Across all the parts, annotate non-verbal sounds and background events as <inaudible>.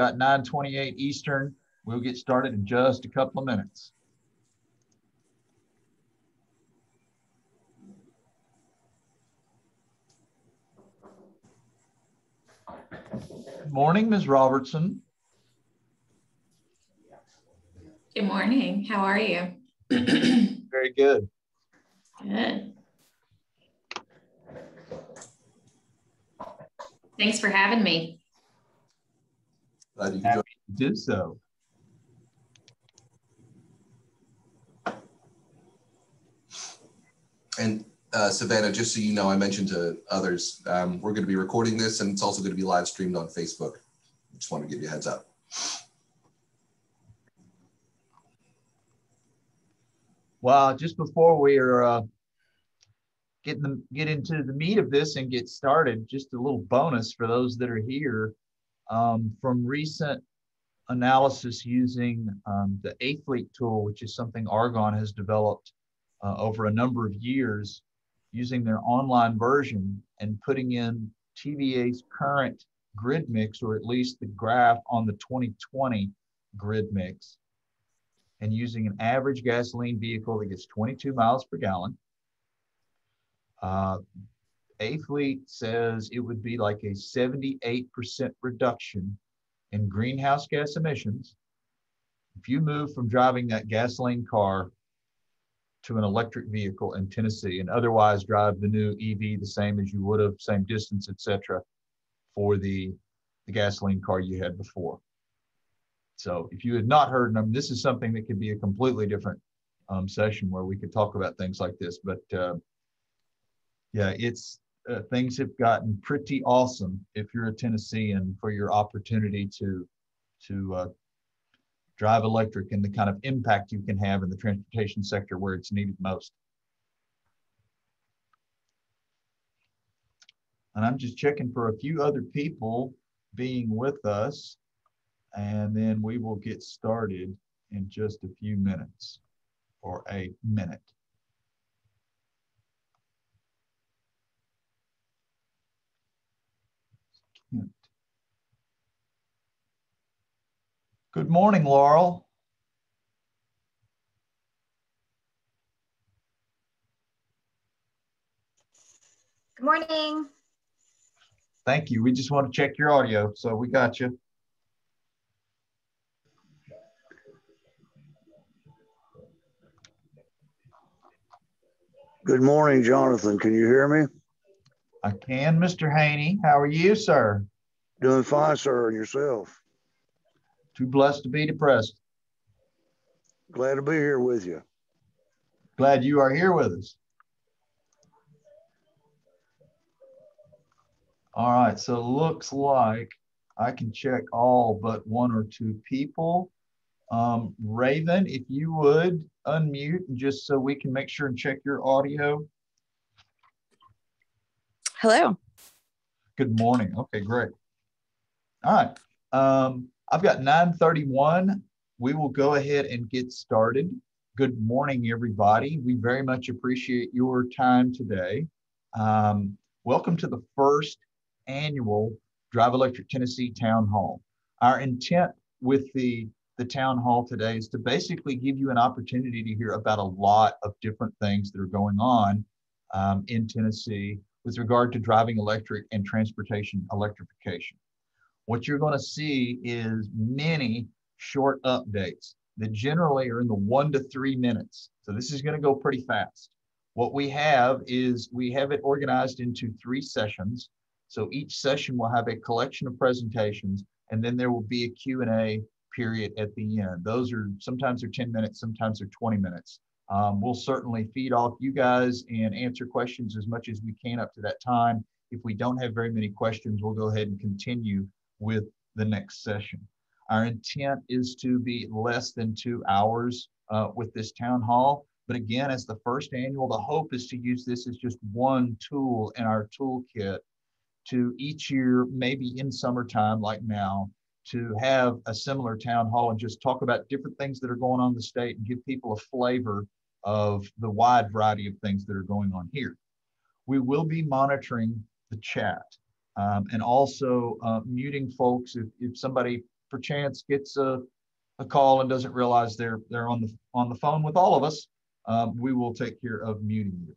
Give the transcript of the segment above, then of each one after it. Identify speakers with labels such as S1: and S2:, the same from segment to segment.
S1: Got 928 Eastern. We'll get started in just a couple of minutes. Good morning, Ms. Robertson.
S2: Good morning. How are you? <clears throat>
S1: Very good.
S2: Good. Thanks for having me.
S1: Glad you Happy to do so.
S3: And uh, Savannah, just so you know, I mentioned to others, um, we're going to be recording this and it's also going to be live streamed on Facebook. Just want to give you a heads up.
S1: Well, just before we are uh, getting the, get into the meat of this and get started, just a little bonus for those that are here um, from recent analysis using um, the AFLEET tool, which is something Argonne has developed uh, over a number of years, using their online version and putting in TVA's current grid mix, or at least the graph on the 2020 grid mix, and using an average gasoline vehicle that gets 22 miles per gallon. Uh, AFLEET says it would be like a 78% reduction in greenhouse gas emissions if you move from driving that gasoline car to an electric vehicle in Tennessee and otherwise drive the new EV the same as you would have, same distance, etc., for the, the gasoline car you had before. So if you had not heard them, this is something that could be a completely different um, session where we could talk about things like this. But uh, yeah, it's uh, things have gotten pretty awesome if you're a Tennessean for your opportunity to to uh, drive electric and the kind of impact you can have in the transportation sector where it's needed most. And I'm just checking for a few other people being with us, and then we will get started in just a few minutes or a minute. Good morning, Laurel.
S4: Good morning.
S1: Thank you. We just want to check your audio, so we got you.
S5: Good morning, Jonathan. Can you hear me?
S1: I can, Mr. Haney. How are you, sir?
S5: Doing fine, sir. And yourself?
S1: Too blessed to be depressed.
S5: Glad to be here with you.
S1: Glad you are here with us. All right, so looks like I can check all but one or two people. Um, Raven, if you would unmute just so we can make sure and check your audio.
S6: Hello.
S1: Good morning. Okay, great. All right. Um, I've got 931. We will go ahead and get started. Good morning, everybody. We very much appreciate your time today. Um, welcome to the first annual Drive Electric Tennessee Town Hall. Our intent with the, the town hall today is to basically give you an opportunity to hear about a lot of different things that are going on um, in Tennessee with regard to driving electric and transportation electrification what you're going to see is many short updates that generally are in the one to three minutes. So this is going to go pretty fast. What we have is we have it organized into three sessions. So each session will have a collection of presentations, and then there will be a Q&A period at the end. Those are sometimes they're 10 minutes, sometimes they're 20 minutes. Um, we'll certainly feed off you guys and answer questions as much as we can up to that time. If we don't have very many questions, we'll go ahead and continue with the next session. Our intent is to be less than two hours uh, with this town hall. But again, as the first annual, the hope is to use this as just one tool in our toolkit to each year, maybe in summertime like now, to have a similar town hall and just talk about different things that are going on in the state and give people a flavor of the wide variety of things that are going on here. We will be monitoring the chat um, and also uh, muting folks if, if somebody perchance gets a, a call and doesn't realize they're they're on the on the phone with all of us, um, we will take care of muting you.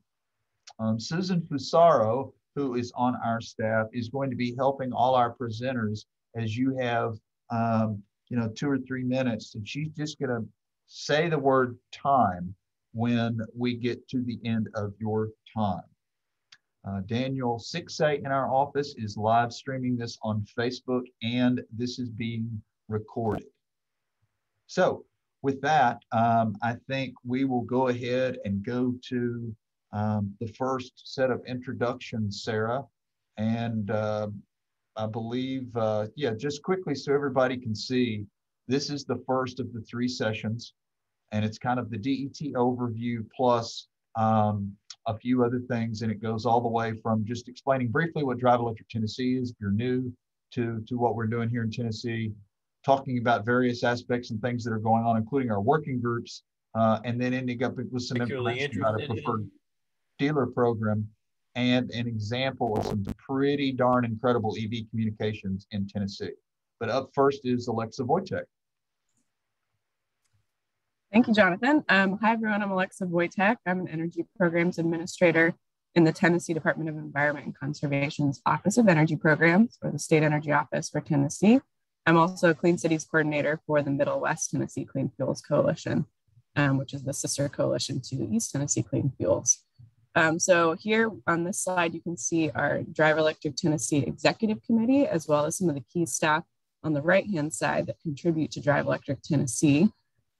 S1: Um, Susan Fusaro, who is on our staff, is going to be helping all our presenters as you have um, you know two or three minutes, and she's just going to say the word time when we get to the end of your time. Uh, Daniel Sixay in our office is live streaming this on Facebook and this is being recorded. So with that, um, I think we will go ahead and go to um, the first set of introductions, Sarah. And uh, I believe, uh, yeah, just quickly so everybody can see, this is the first of the three sessions and it's kind of the DET overview plus um, a few other things. And it goes all the way from just explaining briefly what Drive Electric Tennessee is, if you're new to, to what we're doing here in Tennessee, talking about various aspects and things that are going on, including our working groups, uh, and then ending up with some information about a preferred dealer program and an example of some pretty darn incredible EV communications in Tennessee. But up first is Alexa Wojtek.
S6: Thank you, Jonathan. Um, hi, everyone. I'm Alexa Wojtek. I'm an Energy Programs Administrator in the Tennessee Department of Environment and Conservation's Office of Energy Programs, or the State Energy Office for Tennessee. I'm also a Clean Cities Coordinator for the Middle West Tennessee Clean Fuels Coalition, um, which is the sister coalition to East Tennessee Clean Fuels. Um, so here on this slide, you can see our Drive Electric Tennessee Executive Committee, as well as some of the key staff on the right-hand side that contribute to Drive Electric Tennessee.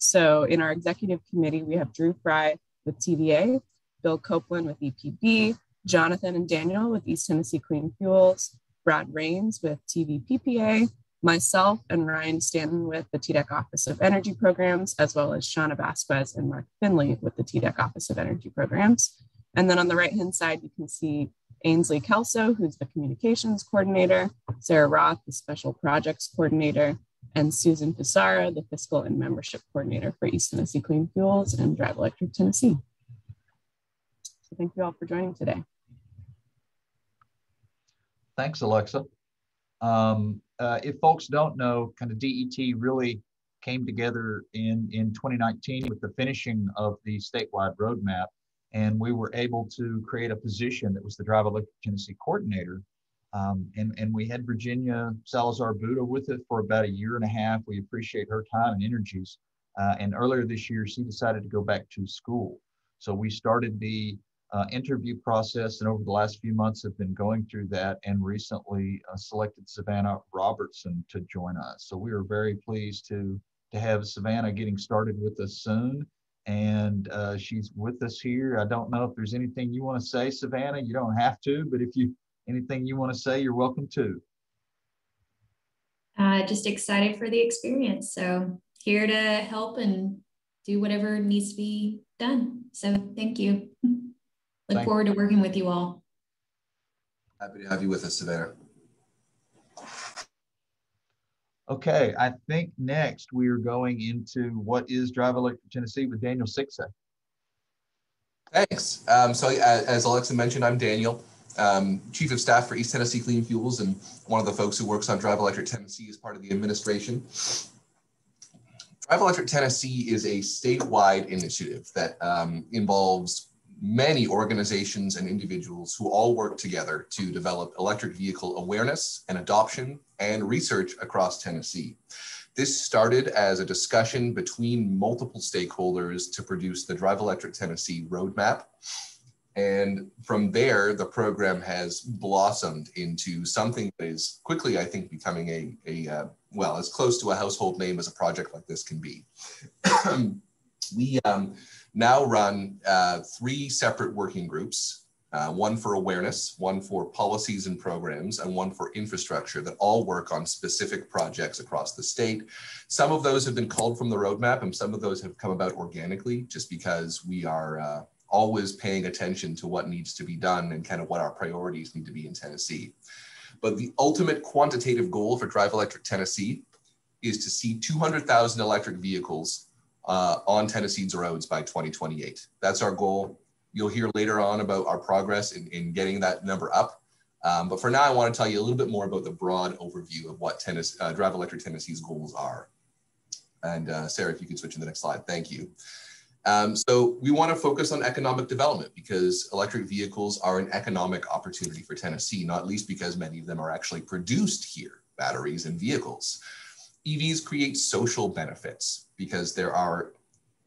S6: So in our executive committee, we have Drew Fry with TVA, Bill Copeland with EPB, Jonathan and Daniel with East Tennessee Clean Fuels, Brad Rains with TVPPA, myself and Ryan Stanton with the TDEC Office of Energy Programs, as well as Shauna Vasquez and Mark Finley with the TDEC Office of Energy Programs. And then on the right-hand side, you can see Ainsley Kelso, who's the communications coordinator, Sarah Roth, the special projects coordinator, and Susan Fusaro, the Fiscal and Membership Coordinator for East Tennessee Clean Fuels and Drive Electric Tennessee. So thank you all for joining today.
S1: Thanks, Alexa. Um, uh, if folks don't know, kind of DET really came together in, in 2019 with the finishing of the statewide roadmap, and we were able to create a position that was the Drive Electric Tennessee Coordinator um, and, and we had Virginia Salazar Buda with it for about a year and a half. We appreciate her time and energies. Uh, and earlier this year, she decided to go back to school. So we started the uh, interview process, and over the last few months have been going through that and recently uh, selected Savannah Robertson to join us. So we are very pleased to, to have Savannah getting started with us soon. And uh, she's with us here. I don't know if there's anything you want to say, Savannah. You don't have to, but if you anything you want to say, you're welcome to.
S2: Uh, just excited for the experience. So here to help and do whatever needs to be done. So thank you. Look thank forward to working with you all.
S3: Happy to have you with us, Savannah.
S1: Okay, I think next we are going into what is Drive Electric Tennessee with Daniel Sixa.
S3: Thanks. Um, so as Alexa mentioned, I'm Daniel um, Chief of Staff for East Tennessee Clean Fuels and one of the folks who works on Drive Electric Tennessee as part of the administration. Drive Electric Tennessee is a statewide initiative that um, involves many organizations and individuals who all work together to develop electric vehicle awareness and adoption and research across Tennessee. This started as a discussion between multiple stakeholders to produce the Drive Electric Tennessee roadmap and from there, the program has blossomed into something that is quickly, I think, becoming a, a uh, well, as close to a household name as a project like this can be. <clears throat> we um, now run uh, three separate working groups, uh, one for awareness, one for policies and programs, and one for infrastructure that all work on specific projects across the state. Some of those have been called from the roadmap and some of those have come about organically just because we are uh, always paying attention to what needs to be done and kind of what our priorities need to be in Tennessee. But the ultimate quantitative goal for Drive Electric Tennessee is to see 200,000 electric vehicles uh, on Tennessee's roads by 2028. That's our goal. You'll hear later on about our progress in, in getting that number up. Um, but for now, I want to tell you a little bit more about the broad overview of what tennis, uh, Drive Electric Tennessee's goals are. And uh, Sarah, if you could switch to the next slide, thank you. Um, so we want to focus on economic development because electric vehicles are an economic opportunity for Tennessee, not least because many of them are actually produced here, batteries and vehicles. EVs create social benefits because there are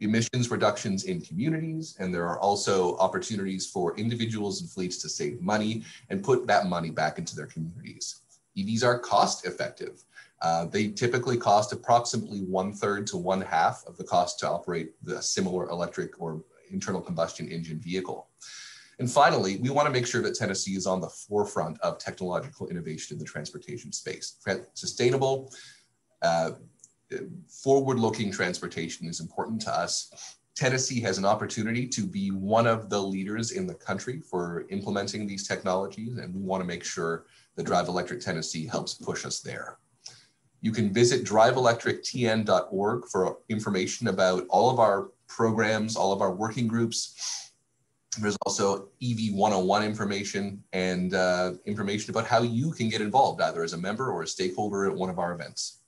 S3: emissions reductions in communities, and there are also opportunities for individuals and fleets to save money and put that money back into their communities. EVs are cost effective. Uh, they typically cost approximately one third to one half of the cost to operate the similar electric or internal combustion engine vehicle. And finally, we want to make sure that Tennessee is on the forefront of technological innovation in the transportation space. Sustainable, uh, forward-looking transportation is important to us. Tennessee has an opportunity to be one of the leaders in the country for implementing these technologies, and we want to make sure that Drive Electric Tennessee helps push us there. You can visit driveelectrictn.org for information about all of our programs, all of our working groups. There's also EV 101 information and uh, information about how you can get involved, either as a member or a stakeholder at one of our events.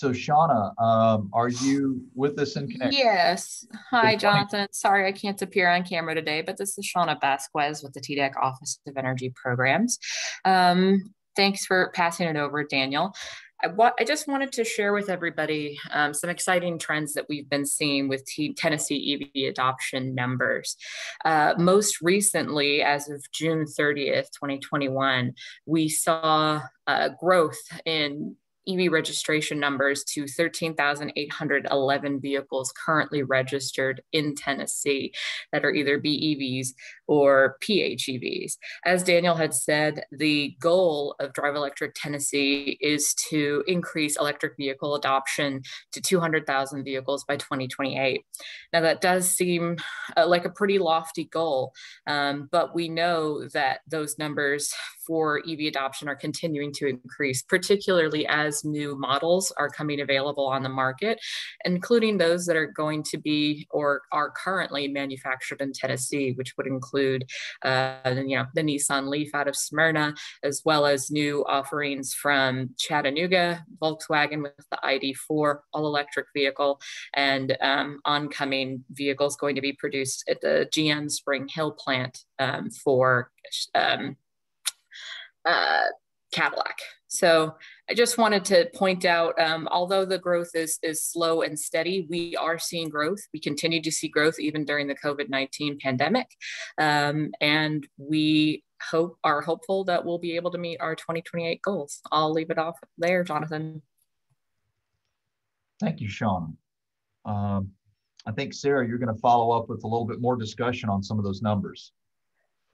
S1: So Shauna, um, are you with us in connection?
S7: Yes. Hi, Jonathan. Sorry I can't appear on camera today, but this is Shauna Vasquez with the TDEC Office of Energy Programs. Um, thanks for passing it over, Daniel. I, I, just wanted to share with everybody um, some exciting trends that we've been seeing with T Tennessee EV adoption numbers. Uh, most recently, as of June 30th, 2021, we saw uh, growth in EV registration numbers to 13,811 vehicles currently registered in Tennessee that are either BEVs or PHEVs. As Daniel had said, the goal of Drive Electric Tennessee is to increase electric vehicle adoption to 200,000 vehicles by 2028. Now, that does seem uh, like a pretty lofty goal, um, but we know that those numbers for EV adoption are continuing to increase, particularly as new models are coming available on the market, including those that are going to be or are currently manufactured in Tennessee, which would include, uh, you know, the Nissan Leaf out of Smyrna, as well as new offerings from Chattanooga, Volkswagen with the ID4 all-electric vehicle, and um, oncoming vehicles going to be produced at the GM Spring Hill plant um, for um, uh, Cadillac. So I just wanted to point out, um, although the growth is, is slow and steady, we are seeing growth. We continue to see growth even during the COVID-19 pandemic. Um, and we hope are hopeful that we'll be able to meet our 2028 goals. I'll leave it off there, Jonathan.
S1: Thank you, Sean. Um, I think, Sarah, you're going to follow up with a little bit more discussion on some of those numbers.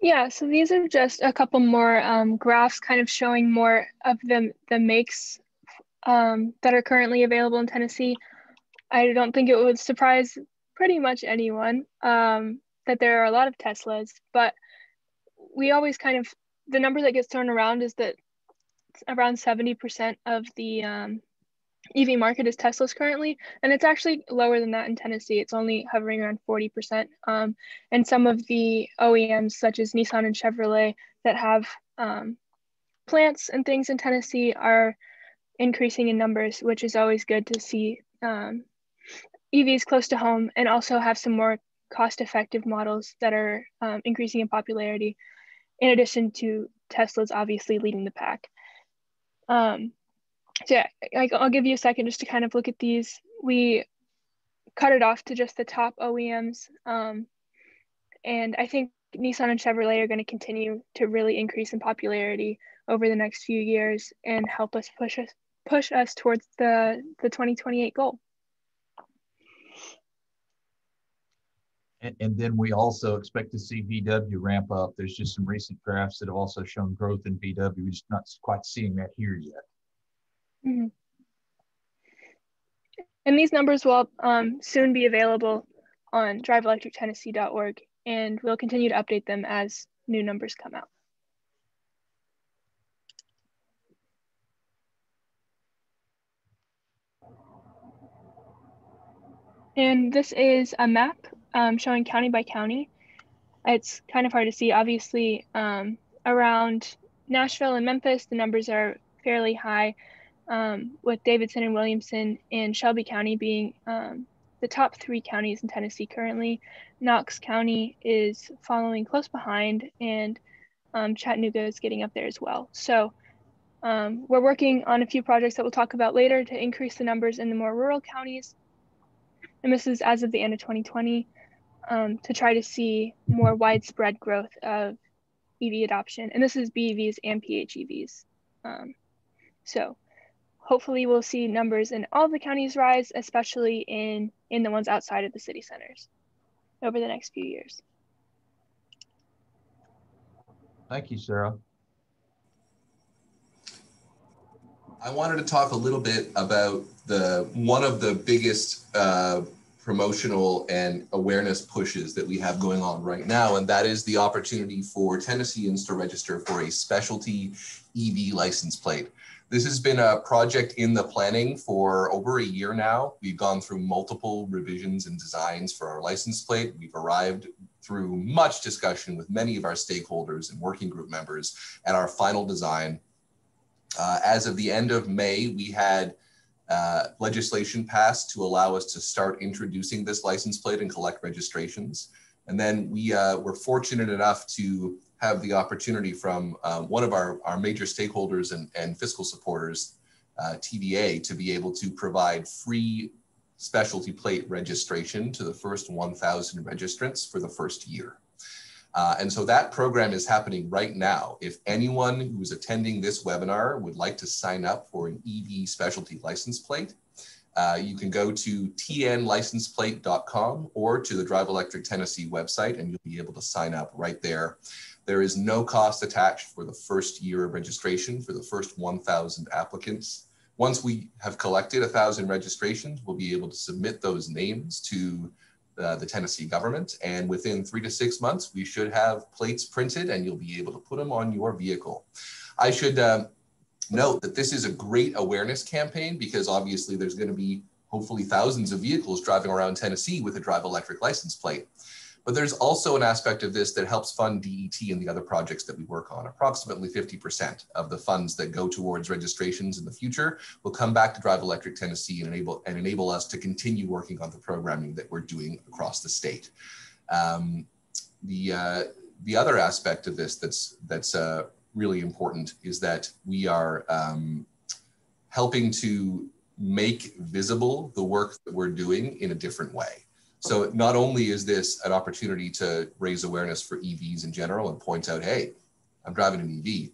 S8: Yeah, so these are just a couple more um, graphs kind of showing more of the, the makes um, that are currently available in Tennessee. I don't think it would surprise pretty much anyone um, that there are a lot of Teslas, but we always kind of, the number that gets thrown around is that around 70% of the um, EV market is Tesla's currently, and it's actually lower than that in Tennessee. It's only hovering around 40%. Um, and some of the OEMs, such as Nissan and Chevrolet, that have um, plants and things in Tennessee, are increasing in numbers, which is always good to see um, EVs close to home and also have some more cost effective models that are um, increasing in popularity, in addition to Tesla's obviously leading the pack. Um, so like I'll give you a second just to kind of look at these. We cut it off to just the top OEMs. Um, and I think Nissan and Chevrolet are going to continue to really increase in popularity over the next few years and help us push us push us towards the the 2028 goal.
S1: And then we also expect to see VW ramp up. There's just some recent graphs that have also shown growth in VW. We're just not quite seeing that here yet. Mm-hmm.
S8: And these numbers will um, soon be available on driveelectrictennessee.org, and we'll continue to update them as new numbers come out. And this is a map um, showing county by county. It's kind of hard to see. Obviously, um, around Nashville and Memphis, the numbers are fairly high, um, with Davidson and Williamson and Shelby County being um, the top three counties in Tennessee currently. Knox County is following close behind, and um, Chattanooga is getting up there as well. So um, we're working on a few projects that we'll talk about later to increase the numbers in the more rural counties. And this is as of the end of 2020 um, to try to see more widespread growth of EV adoption. And this is BEVs and PHEVs. Um, so hopefully we'll see numbers in all the counties rise, especially in, in the ones outside of the city centers over the next few years.
S1: Thank you, Sarah.
S3: I wanted to talk a little bit about the one of the biggest uh, promotional and awareness pushes that we have going on right now, and that is the opportunity for Tennesseans to register for a specialty EV license plate. This has been a project in the planning for over a year now. We've gone through multiple revisions and designs for our license plate. We've arrived through much discussion with many of our stakeholders and working group members at our final design. Uh, as of the end of May, we had uh, legislation passed to allow us to start introducing this license plate and collect registrations. And then we uh, were fortunate enough to have the opportunity from uh, one of our, our major stakeholders and, and fiscal supporters, uh, TVA, to be able to provide free specialty plate registration to the first 1,000 registrants for the first year. Uh, and so that program is happening right now. If anyone who's attending this webinar would like to sign up for an EV specialty license plate, uh, you can go to tnlicenseplate.com or to the Drive Electric Tennessee website and you'll be able to sign up right there. There is no cost attached for the first year of registration for the first 1,000 applicants. Once we have collected 1,000 registrations, we'll be able to submit those names to uh, the Tennessee government. And within three to six months, we should have plates printed and you'll be able to put them on your vehicle. I should uh, note that this is a great awareness campaign because obviously there's going to be hopefully thousands of vehicles driving around Tennessee with a drive electric license plate. But there's also an aspect of this that helps fund DET and the other projects that we work on. Approximately 50% of the funds that go towards registrations in the future will come back to Drive Electric Tennessee and enable, and enable us to continue working on the programming that we're doing across the state. Um, the, uh, the other aspect of this that's, that's uh, really important is that we are um, helping to make visible the work that we're doing in a different way. So not only is this an opportunity to raise awareness for EVs in general and point out, hey, I'm driving an EV,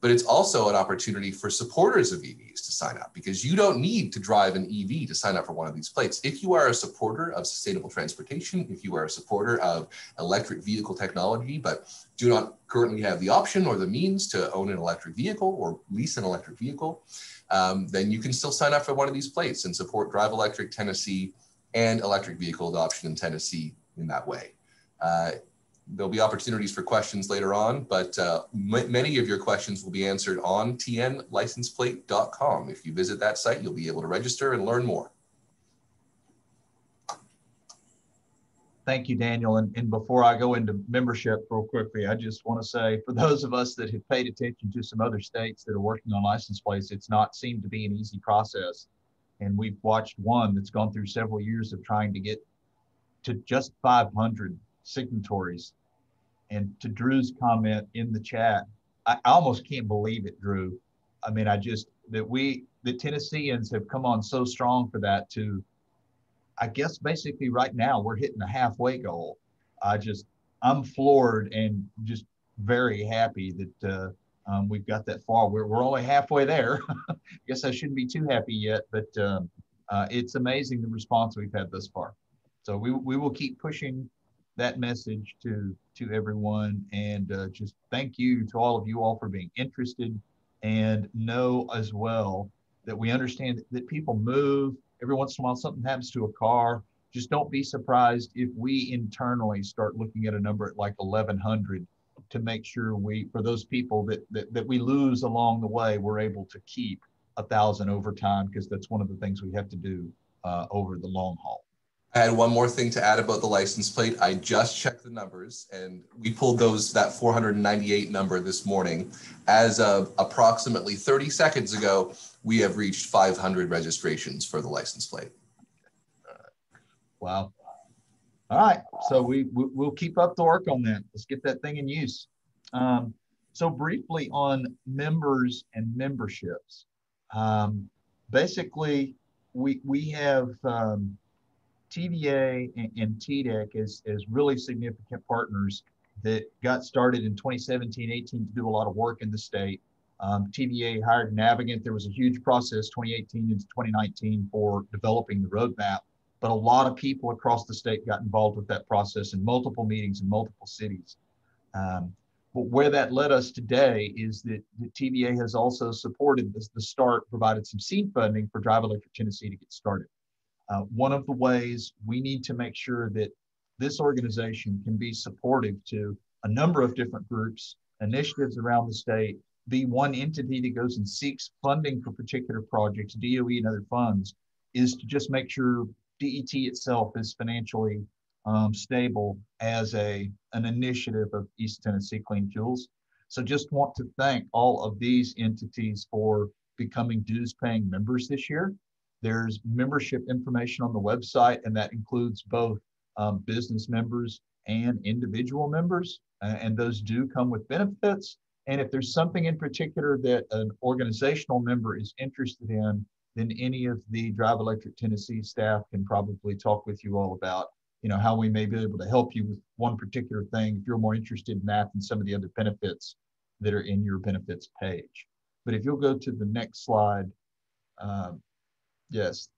S3: but it's also an opportunity for supporters of EVs to sign up because you don't need to drive an EV to sign up for one of these plates. If you are a supporter of sustainable transportation, if you are a supporter of electric vehicle technology, but do not currently have the option or the means to own an electric vehicle or lease an electric vehicle, um, then you can still sign up for one of these plates and support Drive Electric Tennessee and electric vehicle adoption in Tennessee in that way. Uh, there'll be opportunities for questions later on, but uh, many of your questions will be answered on tnlicenseplate.com. If you visit that site, you'll be able to register and learn more.
S1: Thank you, Daniel. And, and before I go into membership real quickly, I just want to say for those of us that have paid attention to some other states that are working on license plates, it's not seemed to be an easy process. And we've watched one that's gone through several years of trying to get to just 500 signatories. And to Drew's comment in the chat, I almost can't believe it, Drew. I mean, I just, that we, the Tennesseans have come on so strong for that to, I guess basically right now we're hitting the halfway goal. I just, I'm floored and just very happy that uh, um, we've got that far. We're, we're only halfway there. <laughs> I guess I shouldn't be too happy yet, but um, uh, it's amazing the response we've had thus far. So we, we will keep pushing that message to to everyone and uh, just thank you to all of you all for being interested and know as well that we understand that people move every once in a while something happens to a car just don't be surprised if we internally start looking at a number at like 1100 to make sure we, for those people that, that, that we lose along the way, we're able to keep a thousand over time because that's one of the things we have to do uh, over the long haul.
S3: I had one more thing to add about the license plate. I just checked the numbers and we pulled those that 498 number this morning. As of approximately 30 seconds ago, we have reached 500 registrations for the license plate.
S1: Wow. All right, so we, we will keep up the work on that. Let's get that thing in use. Um, so briefly on members and memberships. Um, basically, we we have um, TVA and, and TDEC as, as really significant partners that got started in 2017, 18 to do a lot of work in the state. Um, TVA hired Navigant. There was a huge process 2018 into 2019 for developing the roadmap, but a lot of people across the state got involved with that process in multiple meetings in multiple cities. Um, but where that led us today is that the TVA has also supported this, the start, provided some seed funding for Drive Electric Tennessee to get started. Uh, one of the ways we need to make sure that this organization can be supportive to a number of different groups, initiatives around the state, be one entity that goes and seeks funding for particular projects, DOE and other funds, is to just make sure DET itself is financially um, stable as a an initiative of East Tennessee Clean Fuels. So just want to thank all of these entities for becoming dues paying members this year. There's membership information on the website, and that includes both um, business members and individual members. Uh, and those do come with benefits. And if there's something in particular that an organizational member is interested in, then any of the Drive Electric Tennessee staff can probably talk with you all about, you know, how we may be able to help you with one particular thing if you're more interested in that than some of the other benefits that are in your benefits page. But if you'll go to the next slide, um, Yes.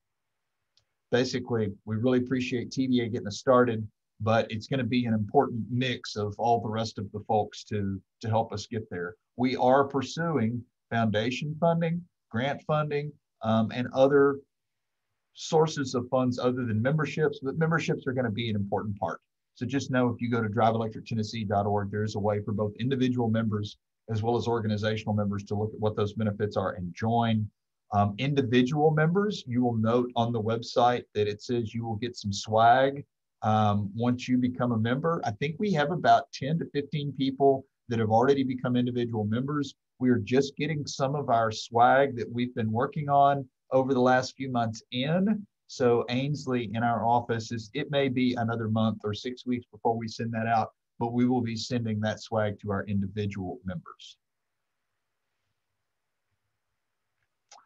S1: Basically, we really appreciate TVA getting us started, but it's going to be an important mix of all the rest of the folks to, to help us get there. We are pursuing foundation funding, grant funding, um, and other sources of funds other than memberships, but memberships are going to be an important part. So just know if you go to driveelectrictennessee.org, there's a way for both individual members as well as organizational members to look at what those benefits are and join um, individual members, you will note on the website that it says you will get some swag um, once you become a member. I think we have about 10 to 15 people that have already become individual members. We are just getting some of our swag that we've been working on over the last few months in. So Ainsley in our office is, it may be another month or six weeks before we send that out, but we will be sending that swag to our individual members.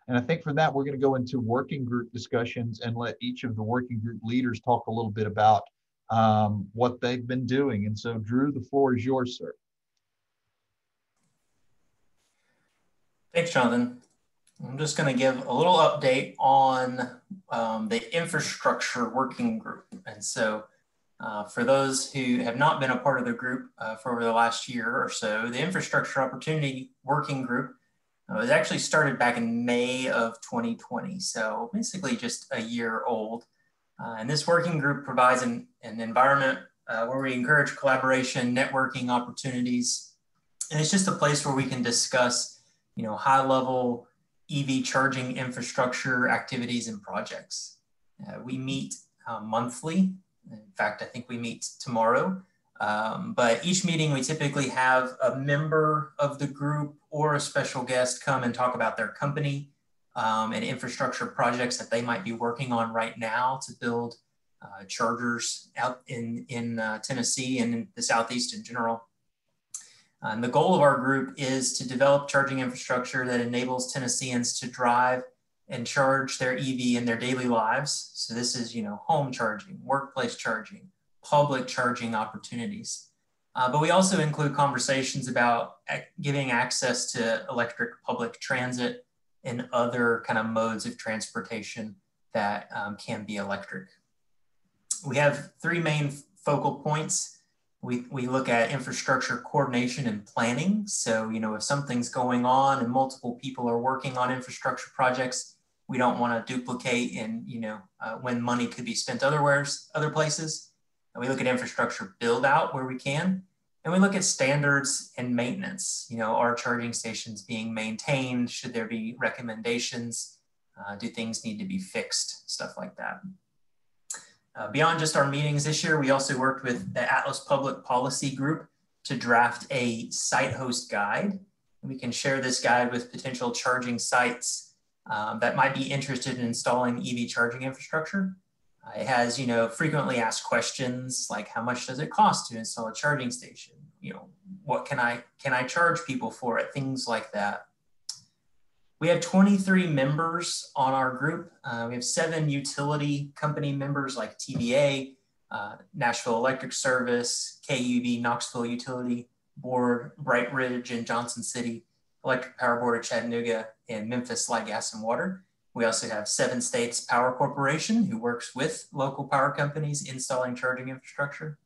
S1: And I think from that, we're going to go into working group discussions and let each of the working group leaders talk a little bit about um, what they've been doing. And so, Drew, the floor is yours, sir.
S9: Thanks, Jonathan. I'm just going to give a little update on um, the infrastructure working group. And so, uh, for those who have not been a part of the group uh, for over the last year or so, the Infrastructure Opportunity Working Group it was actually started back in May of 2020, so basically just a year old. Uh, and this working group provides an, an environment uh, where we encourage collaboration, networking opportunities, and it's just a place where we can discuss, you know, high level EV charging infrastructure activities and projects. Uh, we meet uh, monthly. In fact, I think we meet tomorrow. Um, but each meeting, we typically have a member of the group or a special guest come and talk about their company um, and infrastructure projects that they might be working on right now to build uh, chargers out in, in uh, Tennessee and in the Southeast in general. Uh, and the goal of our group is to develop charging infrastructure that enables Tennesseans to drive and charge their EV in their daily lives. So this is, you know, home charging, workplace charging, public charging opportunities. Uh, but we also include conversations about giving access to electric public transit and other kind of modes of transportation that um, can be electric. We have three main focal points. We, we look at infrastructure coordination and planning. So, you know, if something's going on and multiple people are working on infrastructure projects, we don't want to duplicate and, you know, uh, when money could be spent otherwhere, other places. And we look at infrastructure build out where we can. And we look at standards and maintenance. You know, are charging stations being maintained? Should there be recommendations? Uh, do things need to be fixed? Stuff like that. Uh, beyond just our meetings this year, we also worked with the Atlas Public Policy Group to draft a site host guide. We can share this guide with potential charging sites um, that might be interested in installing EV charging infrastructure. Uh, it has, you know, frequently asked questions like how much does it cost to install a charging station? You know, what can I can I charge people for it? Things like that. We have 23 members on our group. Uh, we have seven utility company members like TVA, uh, Nashville Electric Service, KUB, Knoxville Utility Board, BrightRidge and Johnson City, Electric Power Board of Chattanooga, and Memphis Light Gas and Water. We also have Seven States Power Corporation, who works with local power companies installing charging infrastructure.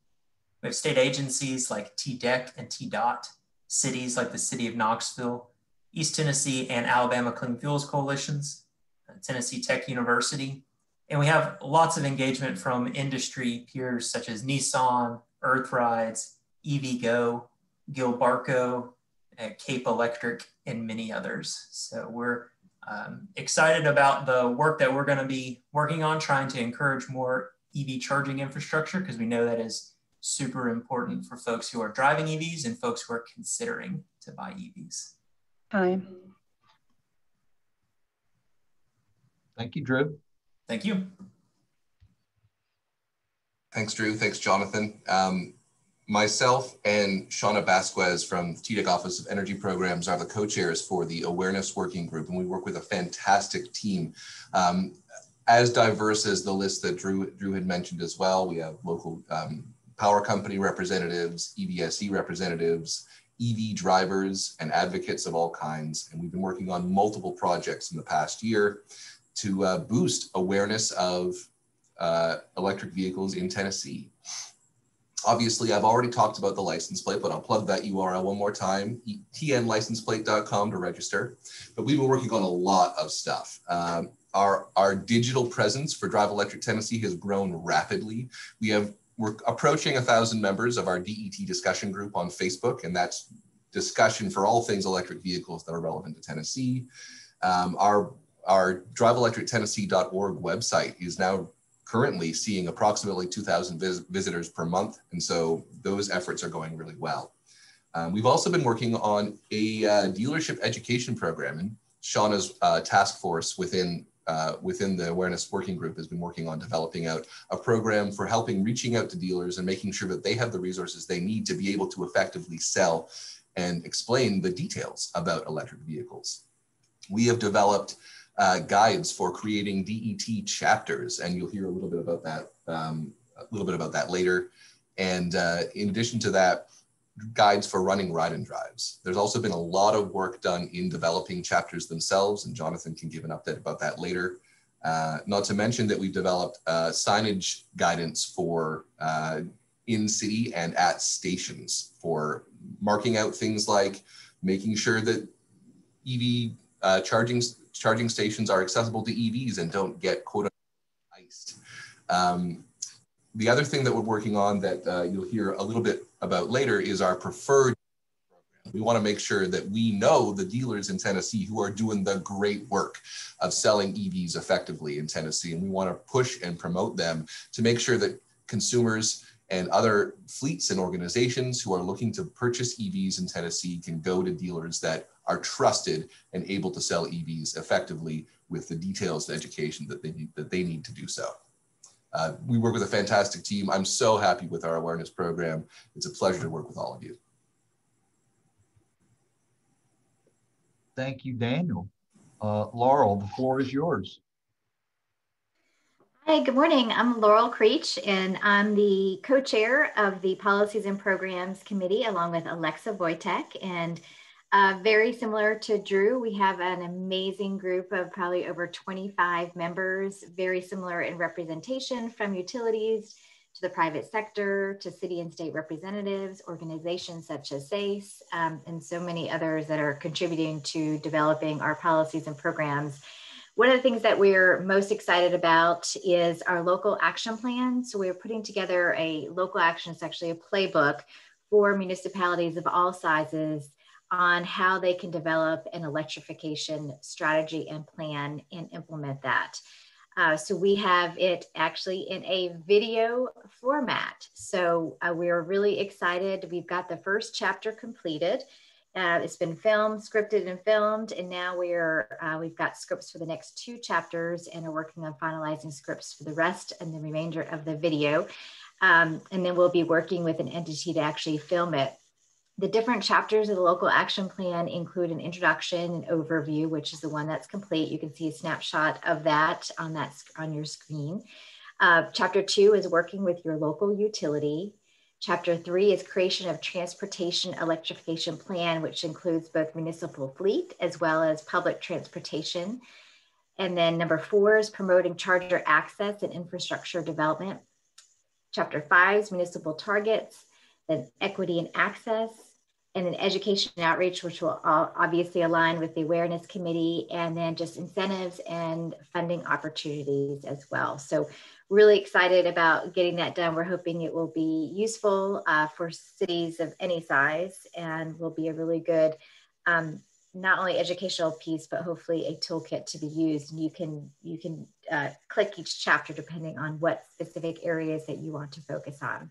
S9: We have state agencies like TDEC and TDOT, cities like the city of Knoxville, East Tennessee and Alabama Clean Fuels Coalitions, uh, Tennessee Tech University. And we have lots of engagement from industry peers such as Nissan, Earth Rides, EVgo, Gilbarco, uh, Cape Electric, and many others. So we're um, excited about the work that we're going to be working on, trying to encourage more EV charging infrastructure because we know that is super important for folks who are driving EVs and folks who are considering to buy EVs.
S6: Time.
S1: Thank you, Drew.
S9: Thank you.
S3: Thanks, Drew. Thanks, Jonathan. Um, myself and Shauna Vasquez from TDEC Office of Energy Programs are the co-chairs for the Awareness Working Group, and we work with a fantastic team. Um, as diverse as the list that Drew, Drew had mentioned as well, we have local um, power company representatives, EVSE representatives, EV drivers and advocates of all kinds. And we've been working on multiple projects in the past year to uh, boost awareness of uh, electric vehicles in Tennessee. Obviously, I've already talked about the license plate, but I'll plug that URL one more time, tnlicenseplate.com to register. But we've been working on a lot of stuff. Um, our, our digital presence for Drive Electric Tennessee has grown rapidly. We have we're approaching a thousand members of our DET discussion group on Facebook, and that's discussion for all things electric vehicles that are relevant to Tennessee. Um, our our driveelectrictennessee.org website is now currently seeing approximately 2,000 vis visitors per month, and so those efforts are going really well. Um, we've also been working on a uh, dealership education program, and Shauna's uh, task force within uh, within the awareness working group has been working on developing out a program for helping reaching out to dealers and making sure that they have the resources they need to be able to effectively sell and explain the details about electric vehicles. We have developed uh, guides for creating DET chapters, and you'll hear a little bit about that um, a little bit about that later. And uh, in addition to that, guides for running ride and drives. There's also been a lot of work done in developing chapters themselves, and Jonathan can give an update about that later. Uh, not to mention that we've developed uh, signage guidance for uh, in city and at stations for marking out things like making sure that EV uh, charging charging stations are accessible to EVs and don't get quote unquote iced. Um, the other thing that we're working on that uh, you'll hear a little bit about later is our preferred program. We want to make sure that we know the dealers in Tennessee who are doing the great work of selling EVs effectively in Tennessee. And we want to push and promote them to make sure that consumers and other fleets and organizations who are looking to purchase EVs in Tennessee can go to dealers that are trusted and able to sell EVs effectively with the details and education that they need, that they need to do so. Uh, we work with a fantastic team. I'm so happy with our awareness program. It's a pleasure to work with all of you.
S1: Thank you, Daniel. Uh, Laurel, the floor is yours.
S4: Hi, good morning. I'm Laurel Creech, and I'm the co-chair of the Policies and Programs Committee, along with Alexa Wojtek. And uh, very similar to Drew, we have an amazing group of probably over 25 members, very similar in representation from utilities to the private sector, to city and state representatives, organizations such as SACE, um, and so many others that are contributing to developing our policies and programs. One of the things that we're most excited about is our local action plan. So we're putting together a local action, it's actually a playbook for municipalities of all sizes on how they can develop an electrification strategy and plan and implement that. Uh, so we have it actually in a video format. So uh, we're really excited. We've got the first chapter completed. Uh, it's been filmed, scripted and filmed, and now we're uh, we've got scripts for the next two chapters and are working on finalizing scripts for the rest and the remainder of the video. Um, and then we'll be working with an entity to actually film it. The different chapters of the local action plan include an introduction and overview, which is the one that's complete. You can see a snapshot of that on that on your screen. Uh, chapter two is working with your local utility. Chapter three is creation of transportation electrification plan, which includes both municipal fleet as well as public transportation. And then number four is promoting charger access and infrastructure development. Chapter five is municipal targets, then equity and access, and then education and outreach, which will obviously align with the awareness committee, and then just incentives and funding opportunities as well. So really excited about getting that done. We're hoping it will be useful uh, for cities of any size and will be a really good, um, not only educational piece, but hopefully a toolkit to be used. And you can, you can uh, click each chapter depending on what specific areas that you want to focus on.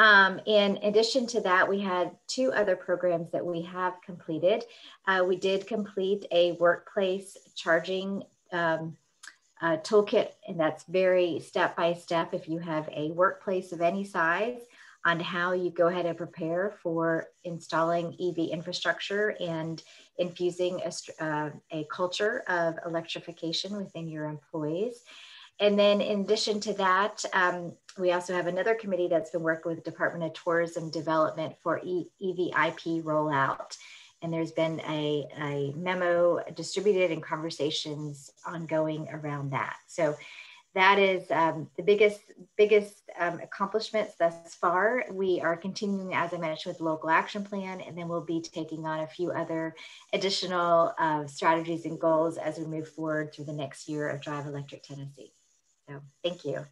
S4: Um, in addition to that, we had two other programs that we have completed. Uh, we did complete a workplace charging um, uh, toolkit, and that's very step by step. If you have a workplace of any size, on how you go ahead and prepare for installing EV infrastructure and infusing a, uh, a culture of electrification within your employees. And then in addition to that, um, we also have another committee that's been working with Department of Tourism Development for e EVIP rollout and there's been a, a memo distributed and conversations ongoing around that. So that is um, the biggest biggest um, accomplishments thus far. We are continuing, as I mentioned, with local action plan, and then we'll be taking on a few other additional uh, strategies and goals as we move forward through the next year of Drive Electric Tennessee. So thank you.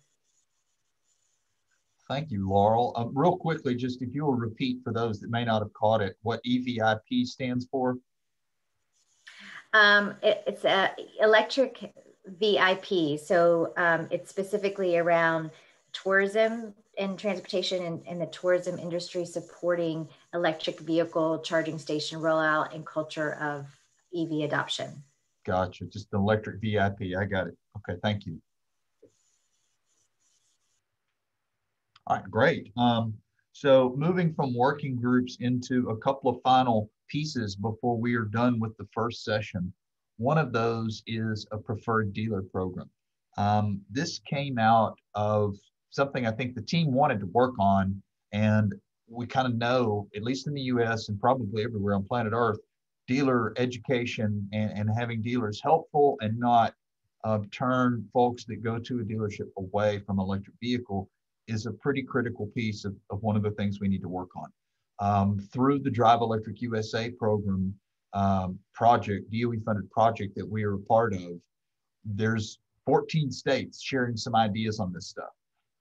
S1: Thank you, Laurel. Um, real quickly, just if you will repeat for those that may not have caught it, what EVIP stands for?
S4: Um, it, it's a electric VIP. So um, it's specifically around tourism and transportation and, and, the tourism industry supporting electric vehicle charging station rollout and culture of EV adoption.
S1: Gotcha. Just the electric VIP. I got it. Okay. Thank you. All right, great. Um, so moving from working groups into a couple of final pieces before we are done with the first session. One of those is a preferred dealer program. Um, this came out of something I think the team wanted to work on, and we kind of know, at least in the US and probably everywhere on planet Earth, dealer education and, and having dealers helpful and not uh, turn folks that go to a dealership away from electric vehicle is a pretty critical piece of, of one of the things we need to work on. Um, through the Drive Electric USA program um, project, DOE funded project that we are a part of, there's 14 states sharing some ideas on this stuff.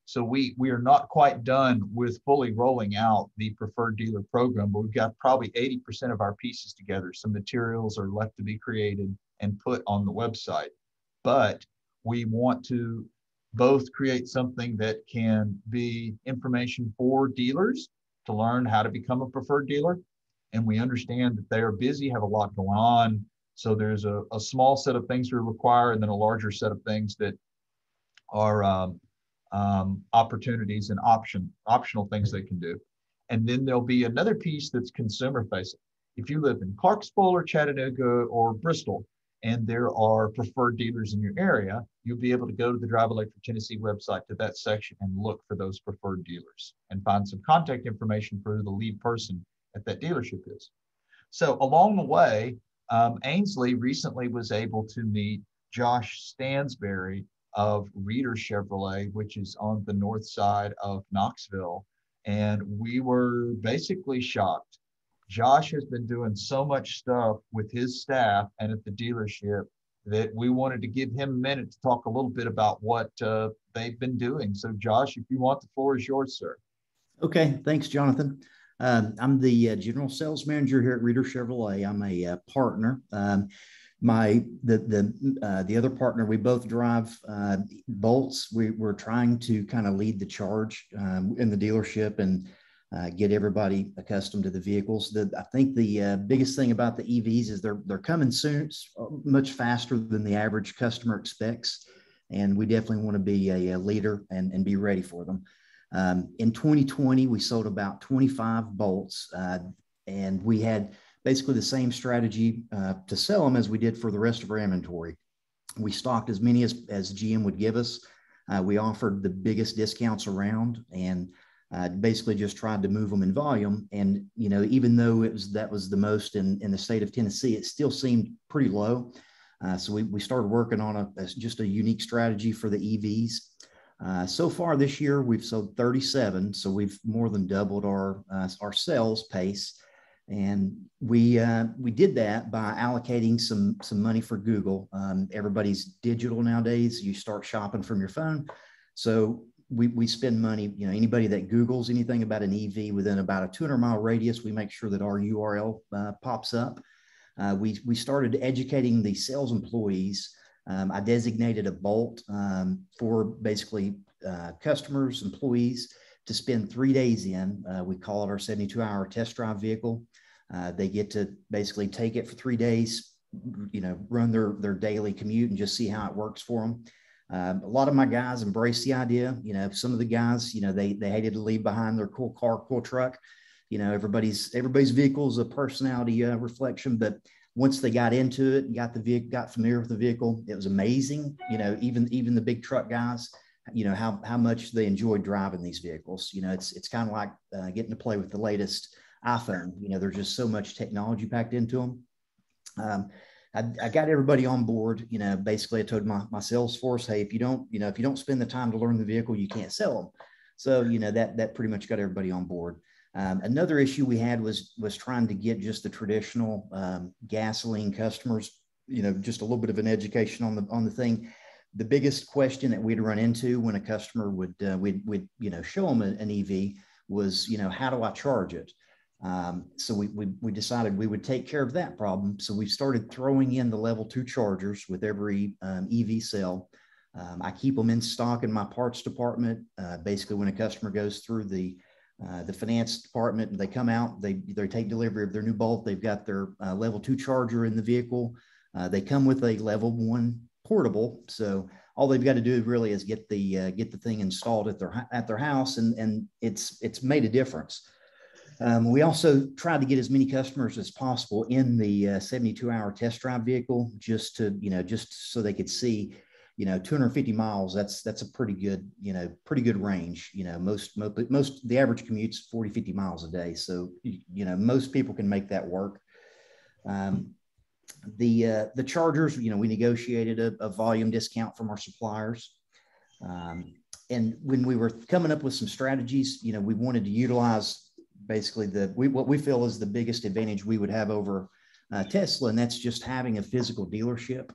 S1: So we we are not quite done with fully rolling out the preferred dealer program, but we've got probably 80% of our pieces together. Some materials are left to be created and put on the website. But we want to both create something that can be information for dealers to learn how to become a preferred dealer. And we understand that they are busy, have a lot going on. So there's a, a small set of things to require and then a larger set of things that are um, um, opportunities and option optional things they can do. And then there'll be another piece that's consumer facing. If you live in Clarksville or Chattanooga or Bristol, and there are preferred dealers in your area, you'll be able to go to the Drive Electric Tennessee website to that section and look for those preferred dealers and find some contact information for who the lead person at that dealership is. So along the way, um, Ainsley recently was able to meet Josh Stansberry of Reeder Chevrolet, which is on the north side of Knoxville. And we were basically shocked Josh has been doing so much stuff with his staff and at the dealership that we wanted to give him a minute to talk a little bit about what uh, they've been doing. So, Josh, if you want, the floor is yours, sir.
S10: Okay, thanks, Jonathan. Um, I'm the uh, general sales manager here at Reeder Chevrolet. I'm a uh, partner. Um, my the the uh, the other partner we both drive uh, bolts we, we're trying to kind of lead the charge um, in the dealership and uh, get everybody accustomed to the vehicles the, i think the uh, biggest thing about the evs is they're they're coming soon much faster than the average customer expects and we definitely want to be a, a leader and, and be ready for them um, in 2020 we sold about 25 bolts uh, and we had basically the same strategy uh, to sell them as we did for the rest of our inventory. We stocked as many as, as GM would give us. Uh, we offered the biggest discounts around and uh, basically just tried to move them in volume. And, you know, even though it was that was the most in, in the state of Tennessee, it still seemed pretty low. Uh, so we, we started working on a, a, just a unique strategy for the EVs. Uh, so far this year, we've sold 37, so we've more than doubled our uh, our sales pace. And we uh, we did that by allocating some some money for Google. Um, everybody's digital nowadays. You start shopping from your phone, so we we spend money. You know, anybody that Google's anything about an EV within about a 200 mile radius, we make sure that our URL uh, pops up. Uh, we we started educating the sales employees. Um, I designated a bolt um, for basically uh, customers, employees to spend three days in. Uh, we call it our 72 hour test drive vehicle. Uh, they get to basically take it for three days, you know, run their, their daily commute and just see how it works for them. Um, a lot of my guys embraced the idea. You know, some of the guys, you know, they they hated to leave behind their cool car, cool truck. You know, everybody's everybody's vehicle is a personality uh, reflection, but once they got into it and got the vehicle, got familiar with the vehicle, it was amazing. You know, even even the big truck guys, you know how how much they enjoy driving these vehicles. You know, it's it's kind of like uh, getting to play with the latest iPhone. You know, there's just so much technology packed into them. Um, I, I, got everybody on board. You know, basically, I told my my sales force, hey, if you don't, you know, if you don't spend the time to learn the vehicle, you can't sell them. So, you know, that that pretty much got everybody on board. Um, another issue we had was was trying to get just the traditional um, gasoline customers, you know, just a little bit of an education on the on the thing the biggest question that we'd run into when a customer would uh, we'd, we'd you know show them an EV was you know how do I charge it? Um, so we, we, we decided we would take care of that problem. So we started throwing in the level two chargers with every um, EV cell. Um, I keep them in stock in my parts department. Uh, basically, when a customer goes through the uh, the finance department and they come out, they they take delivery of their new Bolt. They've got their uh, level two charger in the vehicle. Uh, they come with a level one portable. So all they've got to do really is get the uh, get the thing installed at their at their house, and and it's it's made a difference. Um, we also tried to get as many customers as possible in the uh, 72 hour test drive vehicle, just to you know just so they could see, you know, 250 miles. That's that's a pretty good you know pretty good range. You know, most most, most the average commute's 40 50 miles a day, so you know most people can make that work. Um, the uh, the chargers, you know, we negotiated a, a volume discount from our suppliers. Um, and when we were coming up with some strategies, you know, we wanted to utilize basically the we, what we feel is the biggest advantage we would have over uh, Tesla, and that's just having a physical dealership.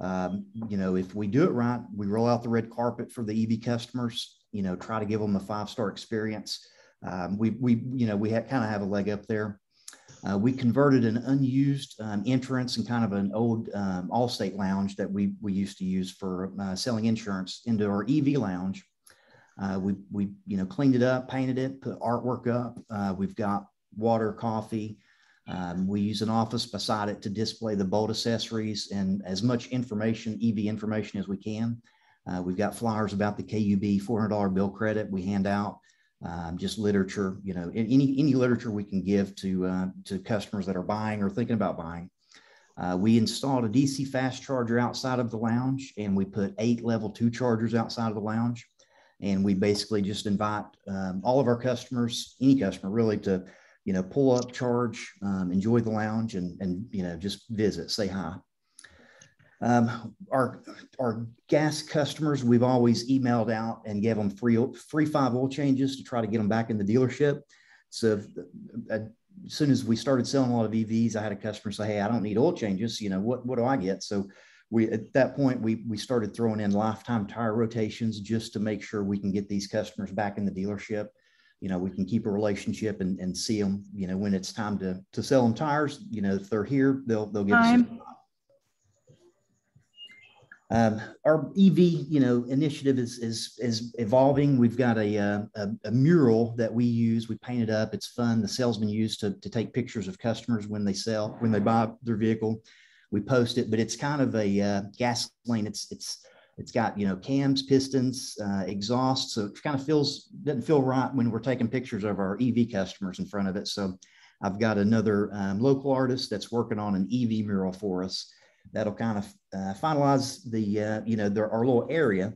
S10: Um, you know, if we do it right, we roll out the red carpet for the EV customers. You know, try to give them a five star experience. Um, we we you know we kind of have a leg up there. Uh, we converted an unused um, entrance and kind of an old um, Allstate lounge that we, we used to use for uh, selling insurance into our EV lounge. Uh, we, we, you know, cleaned it up, painted it, put artwork up. Uh, we've got water, coffee. Um, we use an office beside it to display the bolt accessories and as much information, EV information as we can. Uh, we've got flyers about the KUB $400 bill credit we hand out um, just literature, you know, any, any literature we can give to, uh, to customers that are buying or thinking about buying. Uh, we installed a DC fast charger outside of the lounge and we put eight level two chargers outside of the lounge. And we basically just invite um, all of our customers, any customer really to, you know, pull up, charge, um, enjoy the lounge and, and, you know, just visit, say hi. Um, our, our gas customers, we've always emailed out and gave them free, free five oil changes to try to get them back in the dealership. So uh, as soon as we started selling a lot of EVs, I had a customer say, Hey, I don't need oil changes. You know, what, what do I get? So we, at that point, we, we started throwing in lifetime tire rotations just to make sure we can get these customers back in the dealership. You know, we can keep a relationship and, and see them, you know, when it's time to, to sell them tires, you know, if they're here, they'll, they'll get
S6: Time.
S10: Um, our EV, you know, initiative is is is evolving. We've got a, uh, a, a mural that we use. We paint it up. It's fun. The salesmen use to to take pictures of customers when they sell when they buy their vehicle. We post it, but it's kind of a uh, gasoline. It's it's it's got you know cams, pistons, uh, exhaust. So it kind of feels doesn't feel right when we're taking pictures of our EV customers in front of it. So I've got another um, local artist that's working on an EV mural for us that'll kind of uh, finalize the uh, you know our little area.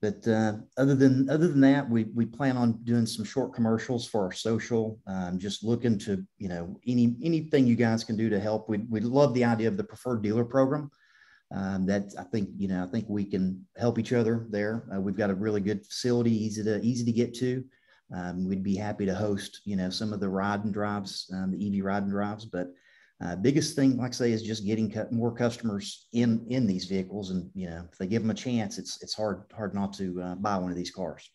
S10: But uh, other than other than that, we we plan on doing some short commercials for our social. Um, just looking to you know any anything you guys can do to help. We we love the idea of the preferred dealer program. Um, that I think you know I think we can help each other there. Uh, we've got a really good facility, easy to easy to get to. Um, we'd be happy to host you know some of the ride and drives, um, the EV ride and drives, but uh, biggest thing, like I say, is just getting more customers in in these vehicles, and you know, if they give them a chance, it's it's hard hard not to uh, buy one of these cars.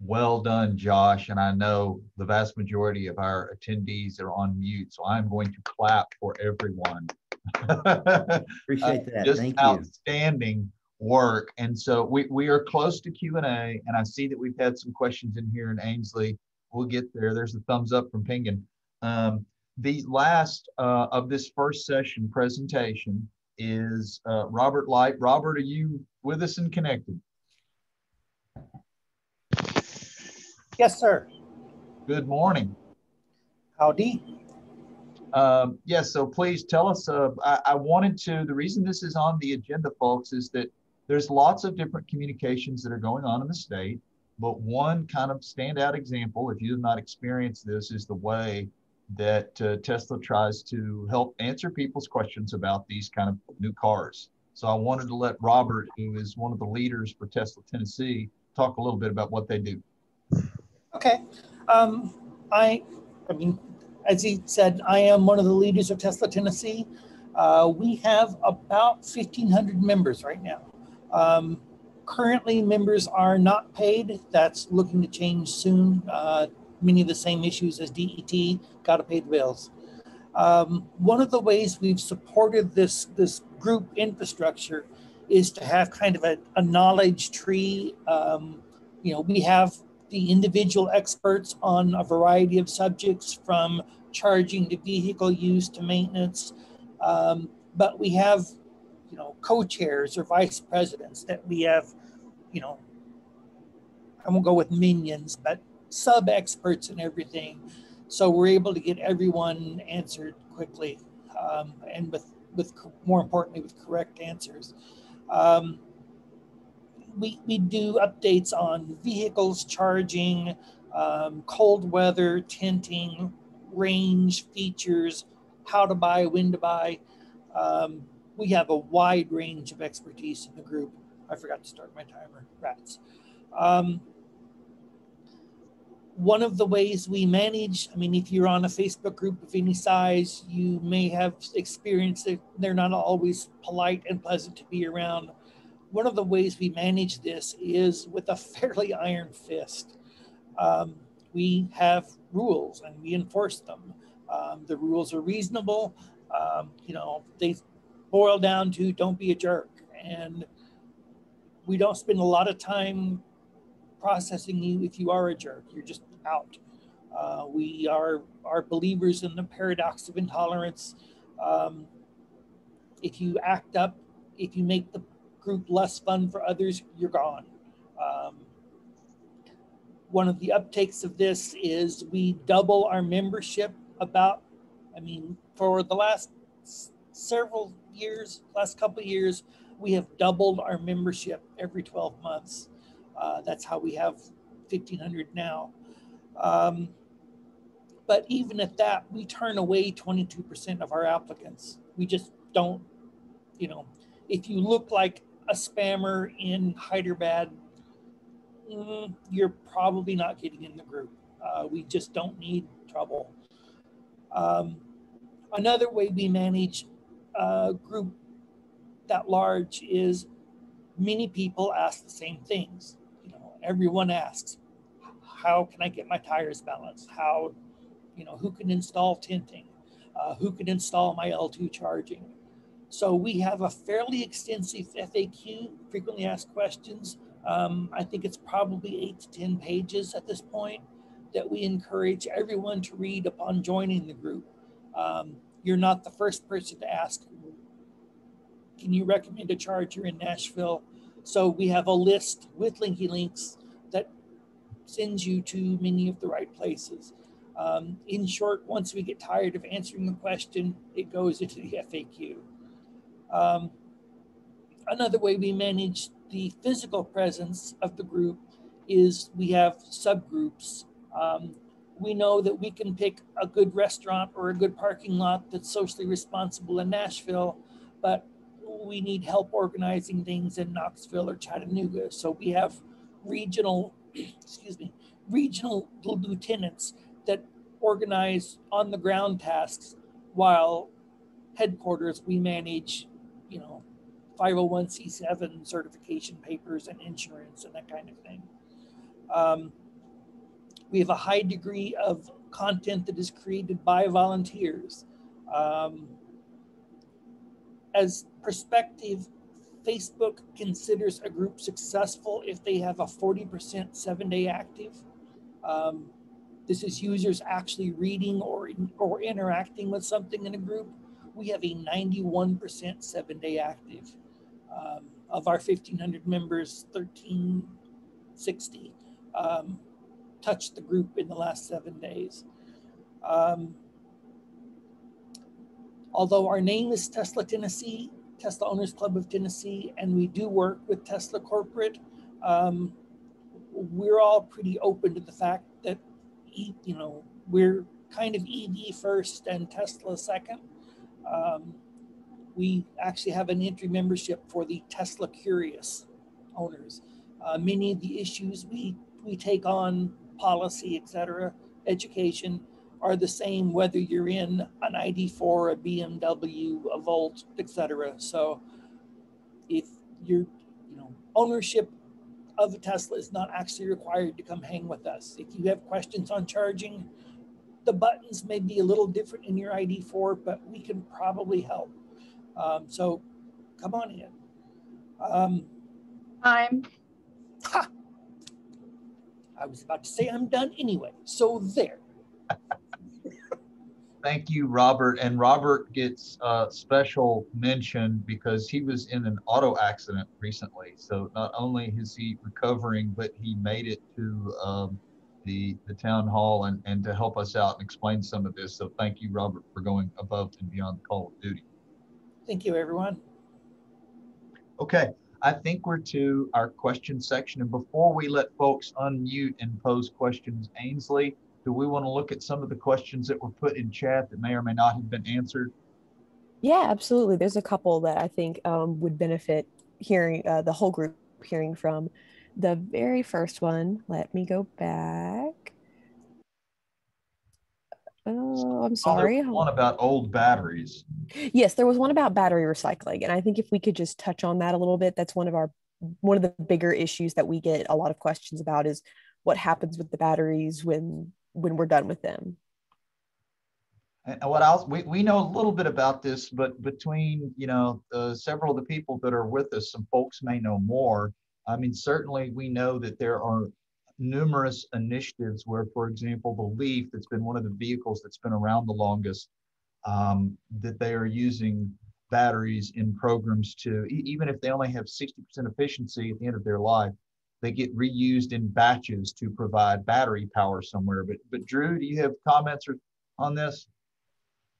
S1: Well done, Josh. And I know the vast majority of our attendees are on mute, so I'm going to clap for everyone. <laughs>
S10: Appreciate that.
S1: Uh, just
S10: Thank
S1: outstanding
S10: you.
S1: work. And so we, we are close to Q&A, and I see that we've had some questions in here in Ainsley. We'll get there. There's a thumbs up from Pingen. Um, the last uh, of this first session presentation is uh, Robert Light. Robert, are you with us and connected?
S11: Yes, sir.
S1: Good morning.
S11: Howdy.
S1: Um, yes, yeah, so please tell us. Uh, I, I, wanted to, the reason this is on the agenda, folks, is that there's lots of different communications that are going on in the state. But one kind of standout example, if you have not experienced this, is the way that uh, Tesla tries to help answer people's questions about these kind of new cars. So I wanted to let Robert, who is one of the leaders for Tesla Tennessee, talk a little bit about what they do.
S11: Okay. Um, I, I mean, as he said, I am one of the leaders of Tesla Tennessee. Uh, we have about 1,500 members right now. Um, currently, members are not paid. That's looking to change soon. Uh, many of the same issues as DET, got to pay the bills. Um, one of the ways we've supported this, this group infrastructure is to have kind of a, a knowledge tree. Um, you know, we have the individual experts on a variety of subjects from charging to vehicle use to maintenance. Um, but we have, you know, co-chairs or vice presidents that we have, you know, I won't go with minions, but sub experts and everything. So we're able to get everyone answered quickly um, and with, with more importantly, with correct answers. Um, we, we do updates on vehicles charging, um, cold weather, tinting, range, features, how to buy, when to buy. Um, we have a wide range of expertise in the group. I forgot to start my timer, rats. Um, one of the ways we manage, I mean, if you're on a Facebook group of any size, you may have experienced that they're not always polite and pleasant to be around. One of the ways we manage this is with a <laughs> fairly iron fist. Um, we have rules and we enforce them. Um, the rules are reasonable. Um, you know, they boil down to don't be a jerk. And we don't spend a lot of time processing you if you are a jerk. You're just out. Uh, we are, are believers in the paradox of intolerance. Um, if you act up, if you make the group less fun for others, you're gone. Um, one of the uptakes of this is we double our membership about, I mean, for the last several years, last couple years, we have doubled our membership every 12 months. Uh, that's how we have 1,500 now. Um, but even at that, we turn away 22% of our applicants. We just don't, you know, if you look like a spammer in Hyderabad, mm, you're probably not getting in the group. Uh, we just don't need trouble. Um, another way we manage a group that large is many people ask the same things. Everyone asks, how can I get my tires balanced? How, you know, who can install tinting? Uh, who can install my L2 charging? So we have a fairly extensive FAQ, frequently asked questions. Um, I think it's probably eight to 10 pages at this point that we encourage everyone to read upon joining the group. Um, you're not the first person to ask, can you recommend a charger in Nashville? So we have a list with linky links that sends you to many of the right places. Um, in short, once we get tired of answering the question, it goes into the FAQ. Um, another way we manage the physical presence of the group is we have subgroups. Um, we know that we can pick a good restaurant or a good parking lot that's socially responsible in Nashville, but we need help organizing things in Knoxville or Chattanooga. So we have regional, <clears throat> excuse me, regional lieutenants that organize on the ground tasks while headquarters we manage, you know, 501c7 certification papers and insurance and that kind of thing. Um, we have a high degree of content that is created by volunteers. Um, as perspective, Facebook considers a group successful if they have a 40% seven day active. Um, this is users actually reading or, or interacting with something in a group. We have a 91% seven day active. Um, of our 1,500 members, 1,360 um, touched the group in the last seven days. Um, although our name is Tesla Tennessee, Tesla Owners Club of Tennessee, and we do work with Tesla Corporate, um, we're all pretty open to the fact that, you know, we're kind of EV first and Tesla second. Um, we actually have an entry membership for the Tesla Curious owners. Uh, many of the issues we, we take on, policy, et cetera, education, are the same whether you're in an ID4, a BMW, a Volt, etc. So if you're, you know, ownership of a Tesla is not actually required to come hang with us. If you have questions on charging, the buttons may be a little different in your ID4, but we can probably help. Um, so come on in. Um,
S12: I'm.
S11: Ha! I was about to say I'm done anyway. So there.
S1: Thank you, Robert. And Robert gets a special mention because he was in an auto accident recently. So not only is he recovering, but he made it to um, the, the town hall and, and to help us out and explain some of this. So thank you, Robert, for going above and beyond the call of duty.
S11: Thank you, everyone.
S1: Okay, I think we're to our question section. And before we let folks unmute and pose questions, Ainsley, do we want to look at some of the questions that were put in chat that may or may not have been answered?
S13: Yeah, absolutely. There's a couple that I think um, would benefit hearing uh, the whole group hearing from. The very first one, let me go back. Oh, I'm sorry.
S1: Oh, one about old batteries.
S13: Yes, there was one about battery recycling. And I think if we could just touch on that a little bit, that's one of our one of the bigger issues that we get a lot of questions about is what happens with the batteries when when we're done with them.
S1: And what else? We, we know a little bit about this, but between, you know, uh, several of the people that are with us, some folks may know more. I mean, certainly we know that there are numerous initiatives where, for example, the Leaf, that's been one of the vehicles that's been around the longest, um, that they are using batteries in programs to, even if they only have 60% efficiency at the end of their life, they get reused in batches to provide battery power somewhere. But but Drew, do you have comments or, on this?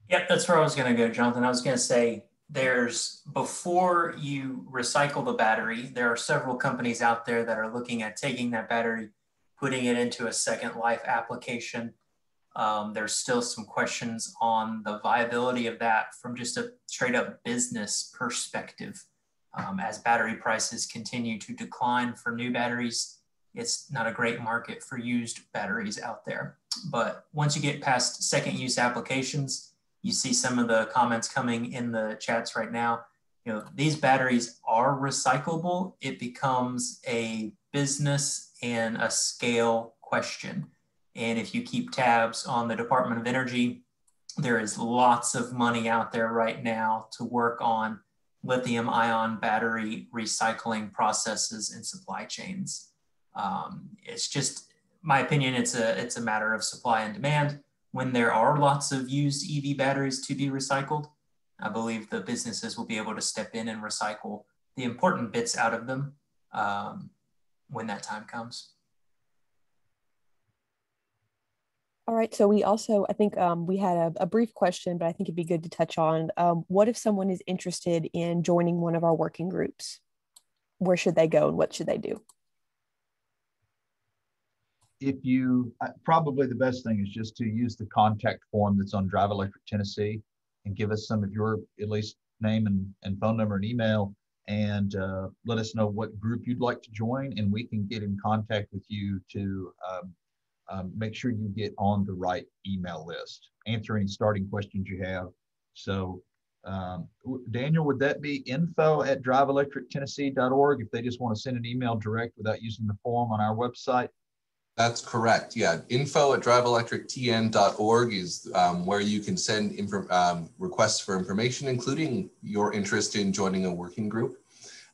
S9: Yep, that's where I was going to go, Jonathan. I was going to say there's before you recycle the battery, there are several companies out there that are looking at taking that battery, putting it into a second life application. Um, there's still some questions on the viability of that from just a straight up business perspective um, as battery prices continue to decline for new batteries, it's not a great market for used batteries out there. But once you get past second use applications, you see some of the comments coming in the chats right now. You know, these batteries are recyclable. It becomes a business and a scale question. And if you keep tabs on the Department of Energy there is lots of money out there right now to work on lithium ion battery recycling processes and supply chains. Um, it's just, my opinion, it's a, it's a matter of supply and demand. When there are lots of used EV batteries to be recycled, I believe the businesses will be able to step in and recycle the important bits out of them um, when that time comes.
S13: All right. So we also, I think um, we had a, a, brief question, but I think it'd be good to touch on. Um, what if someone is interested in joining one of our working groups? Where should they go and what should they do?
S1: If you, probably the best thing is just to use the contact form that's on Drive Electric Tennessee and give us some of your at least name and, and phone number and email and uh, let us know what group you'd like to join and we can get in contact with you to um, um, make sure you get on the right email list answer any starting questions you have so um, daniel would that be info at driveelectrictennessee.org if they just want to send an email direct without using the form on our website
S3: that's correct. Yeah. Info at driveelectrictn.org is um, where you can send um, requests for information, including your interest in joining a working group.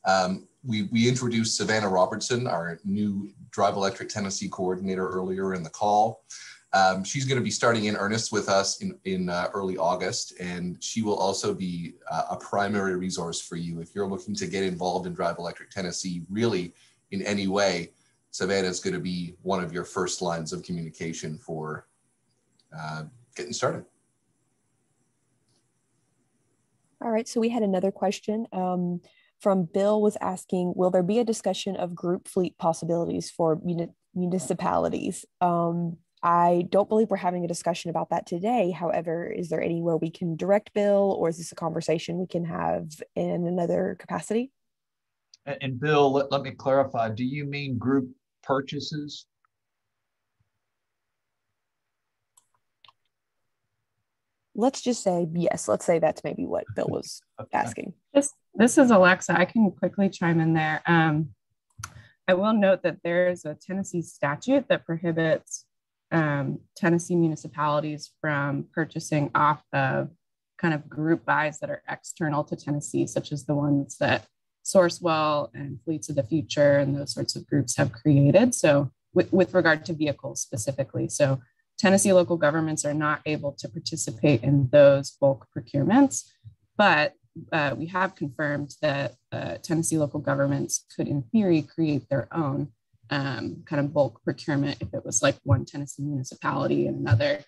S3: Um, we, we introduced Savannah Robertson, our new Drive Electric Tennessee coordinator earlier in the call. Um, she's going to be starting in earnest with us in, in uh, early August, and she will also be uh, a primary resource for you if you're looking to get involved in Drive Electric Tennessee really in any way Savannah is going to be one of your first lines of communication for uh, getting started.
S13: All right, so we had another question um, from Bill was asking, will there be a discussion of group fleet possibilities for muni municipalities? Um, I don't believe we're having a discussion about that today. However, is there anywhere we can direct Bill or is this a conversation we can have in another capacity?
S1: And, Bill, let, let me clarify. Do you mean group purchases?
S13: Let's just say yes. Let's say that's maybe what Bill was <laughs> okay. asking.
S6: This this is Alexa. I can quickly chime in there. Um, I will note that there is a Tennessee statute that prohibits um, Tennessee municipalities from purchasing off of kind of group buys that are external to Tennessee, such as the ones that Sourcewell and Fleets of the Future and those sorts of groups have created. So, with, with regard to vehicles specifically. So, Tennessee local governments are not able to participate in those bulk procurements, but uh, we have confirmed that uh, Tennessee local governments could, in theory, create their own um, kind of bulk procurement if it was like one Tennessee municipality and another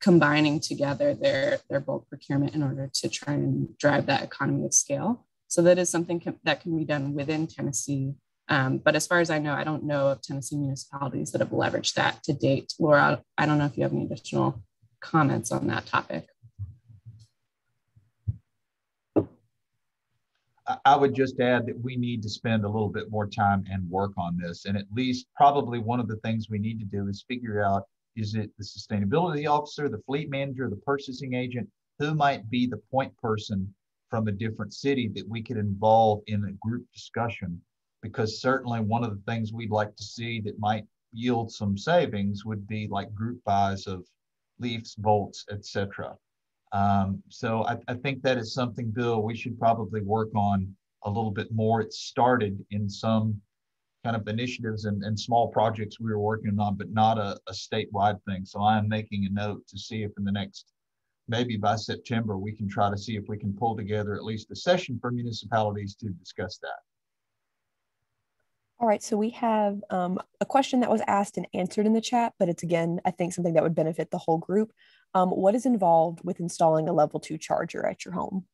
S6: combining together their, their bulk procurement in order to try and drive that economy of scale. So that is something can, that can be done within Tennessee. Um, but as far as I know, I don't know of Tennessee municipalities that have leveraged that to date. Laura, I don't know if you have any additional comments on that topic.
S1: I would just add that we need to spend a little bit more time and work on this. And at least probably one of the things we need to do is figure out is it the sustainability officer, the fleet manager, the purchasing agent, who might be the point person from a different city that we could involve in a group discussion because certainly one of the things we'd like to see that might yield some savings would be like group buys of leafs bolts etc um, so I, I, think that is something bill we should probably work on a little bit more. It started in some kind of initiatives and, and small projects we were working on but not a, a statewide thing. So i'm making a note to see if in the next maybe by September, we can try to see if we can pull together at least a session for municipalities to discuss that.
S13: All right, so we have um, a question that was asked and answered in the chat, but it's again, I think something that would benefit the whole group. Um, what is involved with installing a level two charger at your home?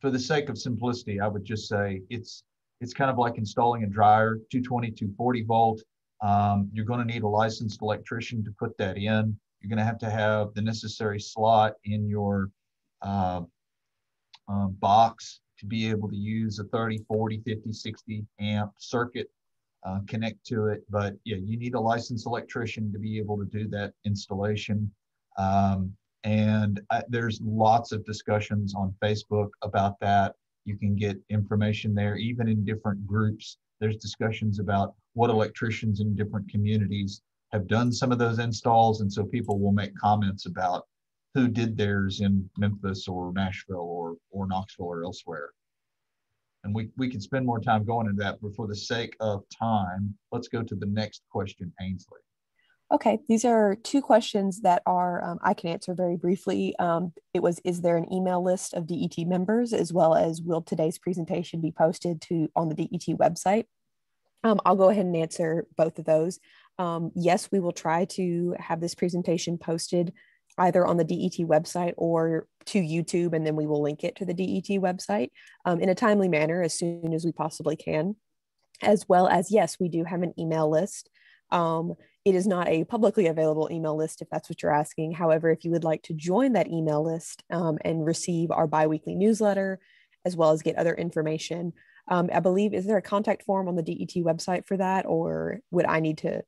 S1: For the sake of simplicity, I would just say it's it's kind of like installing a dryer, 220, 240 volt. Um, you're going to need a licensed electrician to put that in. You're going to have to have the necessary slot in your uh, uh, box to be able to use a 30, 40, 50, 60 amp circuit, uh, connect to it. But yeah, you need a licensed electrician to be able to do that installation. Um, and I, there's lots of discussions on Facebook about that. You can get information there, even in different groups there's discussions about what electricians in different communities have done some of those installs. And so people will make comments about who did theirs in Memphis or Nashville or, or Knoxville or elsewhere. And we, we can spend more time going into that, but for the sake of time, let's go to the next question, Ainsley.
S13: Okay, these are two questions that are um, I can answer very briefly. Um, it was, is there an email list of DET members as well as will today's presentation be posted to on the DET website? Um, I'll go ahead and answer both of those. Um, yes, we will try to have this presentation posted either on the DET website or to YouTube, and then we will link it to the DET website um, in a timely manner as soon as we possibly can. As well as, yes, we do have an email list. Um, it is not a publicly available email list if that's what you're asking. However, if you would like to join that email list um, and receive our biweekly newsletter, as well as get other information, um, I believe, is there a contact form on the DET website for that? Or would I need to,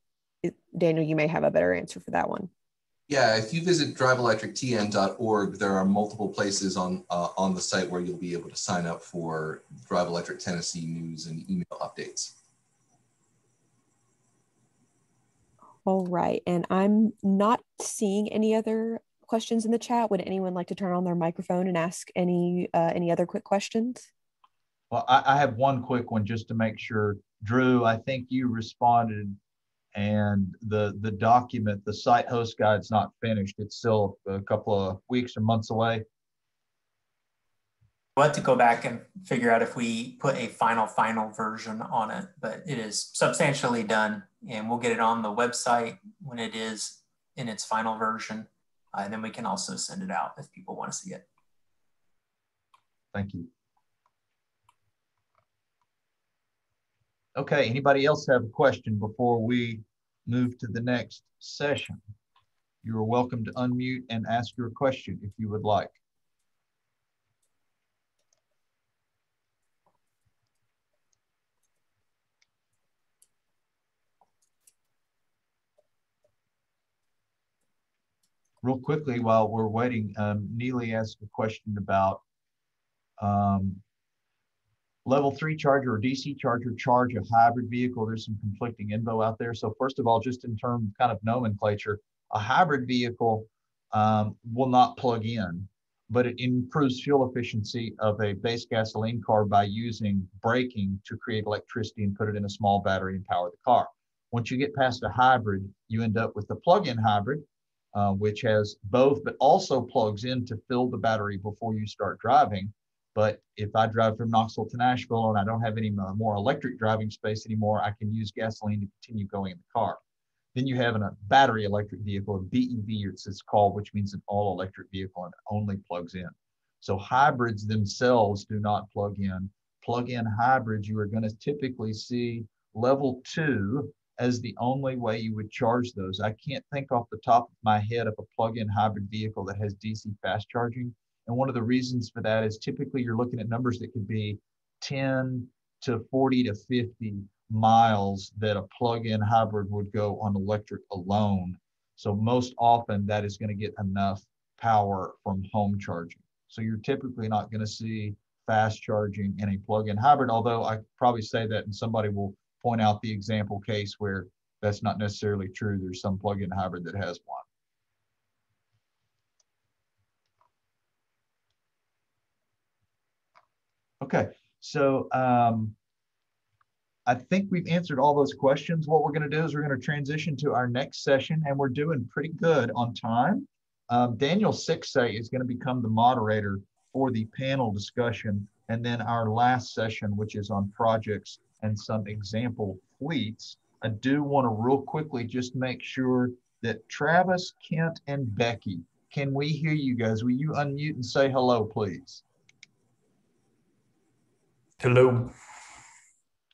S13: Daniel, you may have a better answer for that one.
S3: Yeah, if you visit driveelectrictn.org, there are multiple places on uh, on the site where you'll be able to sign up for Drive Electric Tennessee news and email updates.
S13: All right, and I'm not seeing any other questions in the chat. Would anyone like to turn on their microphone and ask any uh, any other quick questions?
S1: Well, I, I have one quick one just to make sure. Drew, I think you responded and the the document, the site host guide's not finished. It's still a couple of weeks or months away.
S9: We'll have to go back and figure out if we put a final, final version on it, but it is substantially done and we'll get it on the website when it is in its final version. Uh, and then we can also send it out if people want to see it.
S1: Thank you. Okay, anybody else have a question before we move to the next session? You are welcome to unmute and ask your question if you would like. real quickly while we're waiting, um, Neely asked a question about um, level three charger or DC charger charge a hybrid vehicle. There's some conflicting info out there. So first of all, just in terms of kind of nomenclature, a hybrid vehicle um, will not plug in, but it improves fuel efficiency of a base gasoline car by using braking to create electricity and put it in a small battery and power the car. Once you get past a hybrid, you end up with the plug-in hybrid, uh, which has both, but also plugs in to fill the battery before you start driving. But if I drive from Knoxville to Nashville and I don't have any uh, more electric driving space anymore, I can use gasoline to continue going in the car. Then you have a battery electric vehicle, a BEV it's called, which means an all electric vehicle and only plugs in. So hybrids themselves do not plug in. Plug in hybrids, you are going to typically see level two as the only way you would charge those. I can't think off the top of my head of a plug-in hybrid vehicle that has DC fast charging. And one of the reasons for that is typically you're looking at numbers that could be 10 to 40 to 50 miles that a plug-in hybrid would go on electric alone. So most often that is going to get enough power from home charging. So you're typically not going to see fast charging in a plug-in hybrid, although I probably say that and somebody will point out the example case where that's not necessarily true. There's some plug-in hybrid that has one. Okay, so um, I think we've answered all those questions. What we're going to do is we're going to transition to our next session, and we're doing pretty good on time. Um, Daniel Sixay is going to become the moderator for the panel discussion, and then our last session, which is on projects and some example fleets. I do want to real quickly just make sure that Travis, Kent, and Becky, can we hear you guys? Will you unmute and say hello, please?
S12: Hello.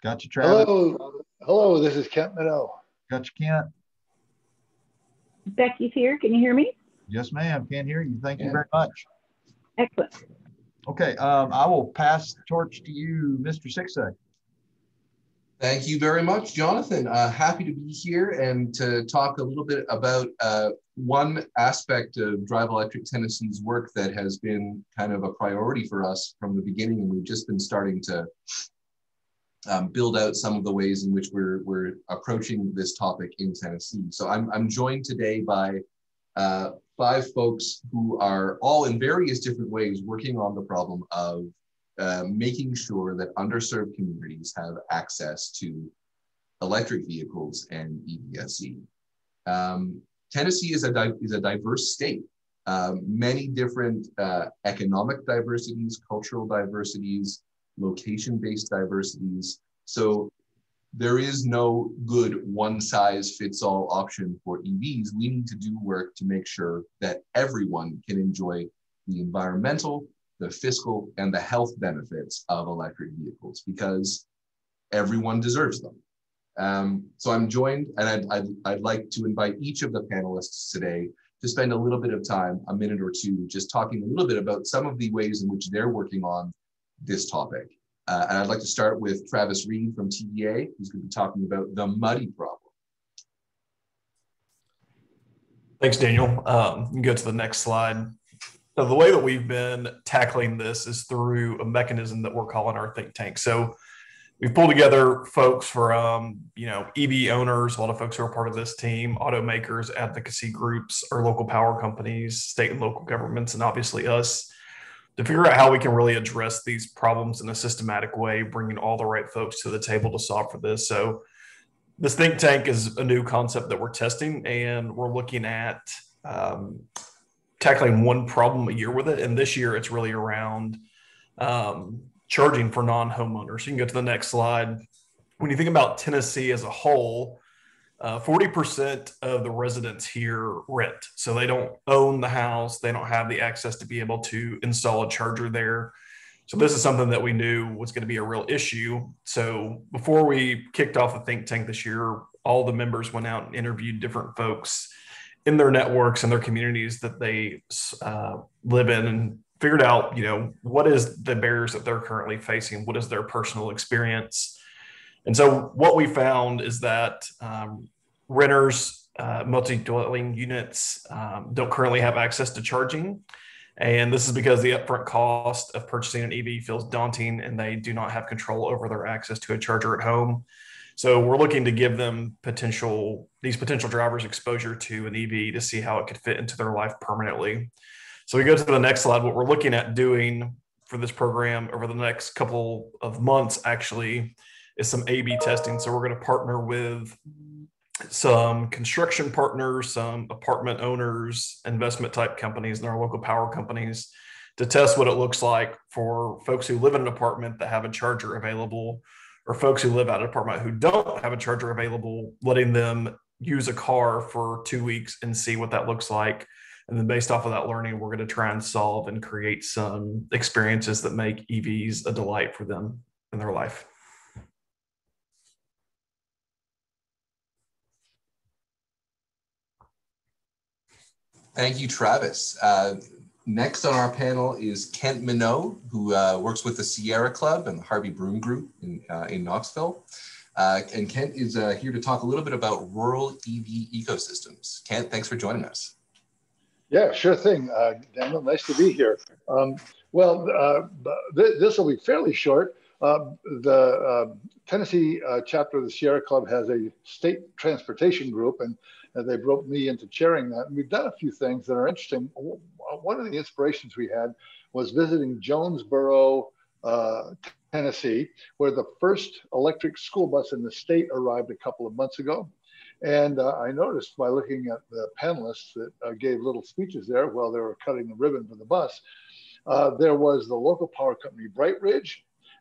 S1: Got you, Travis.
S14: Hello. Hello, this is Kent Minow.
S1: Got you, Kent.
S15: Becky's here. Can you hear me?
S1: Yes, ma'am. Can't hear you. Thank you very much.
S15: Excellent.
S1: Okay, um, I will pass the torch to you, Mr. Sixay.
S3: Thank you very much, Jonathan. Uh, happy to be here and to talk a little bit about uh, one aspect of Drive Electric Tennessee's work that has been kind of a priority for us from the beginning, and we've just been starting to um, build out some of the ways in which we're, we're approaching this topic in Tennessee. So I'm, I'm joined today by uh, five folks who are all in various different ways working on the problem of uh, making sure that underserved communities have access to electric vehicles and EVSE. Um, Tennessee is a, is a diverse state. Um, many different uh, economic diversities, cultural diversities, location-based diversities. So there is no good one size fits all option for EVs. We need to do work to make sure that everyone can enjoy the environmental, the fiscal, and the health benefits of electric vehicles because everyone deserves them. Um, so I'm joined, and I'd, I'd, I'd like to invite each of the panelists today to spend a little bit of time, a minute or two, just talking a little bit about some of the ways in which they're working on this topic. Uh, and I'd like to start with Travis Reed from TVA, who's going to be talking about the muddy problem.
S12: Thanks, Daniel. Um, go to the next slide. Now, the way that we've been tackling this is through a mechanism that we're calling our think tank. So we've pulled together folks from, you know, EV owners, a lot of folks who are part of this team, automakers, advocacy groups, our local power companies, state and local governments, and obviously us to figure out how we can really address these problems in a systematic way, bringing all the right folks to the table to solve for this. So, this think tank is a new concept that we're testing, and we're looking at um, tackling one problem a year with it. And this year, it's really around um, charging for non homeowners. You can go to the next slide. When you think about Tennessee as a whole, uh, 40% of the residents here rent. So they don't own the house, they don't have the access to be able to install a charger there. So this is something that we knew was going to be a real issue. So before we kicked off the think tank this year, all the members went out and interviewed different folks in their networks and their communities that they uh, live in and figured out, you know, what is the barriers that they're currently facing? What is their personal experience? And so what we found is that um, renters, uh, multi-dwelling units um, don't currently have access to charging. And this is because the upfront cost of purchasing an EV feels daunting and they do not have control over their access to a charger at home. So we're looking to give them potential, these potential drivers exposure to an EV to see how it could fit into their life permanently. So we go to the next slide. What we're looking at doing for this program over the next couple of months actually is some A/B testing. So we're going to partner with some construction partners, some apartment owners, investment type companies, and our local power companies to test what it looks like for folks who live in an apartment that have a charger available, or folks who live out of apartment who don't have a charger available, letting them use a car for two weeks and see what that looks like. And then, based off of that learning, we're going to try and solve and create some experiences that make EVs a delight for them in their life.
S3: Thank you, Travis. Uh, next on our panel is Kent Minault, who uh, works with the Sierra Club and the Harvey Broome Group in, uh, in Knoxville. Uh, and Kent is uh, here to talk a little bit about rural EV ecosystems. Kent, thanks for joining us.
S14: Yeah, sure thing, uh, Daniel. Nice to be here. Um, well, th this will be fairly short. the Tennessee chapter of the Sierra Club has a state transportation group, and and they brought me into chairing that. And we've done a few things that are interesting. One of the inspirations we had was visiting Jonesboro, uh, Tennessee, where the first electric school bus in the state arrived a couple of months ago. And uh, I noticed by looking at the panelists that uh, gave little speeches there while they were cutting the ribbon for the bus, uh, there was the local power company BrightRidge,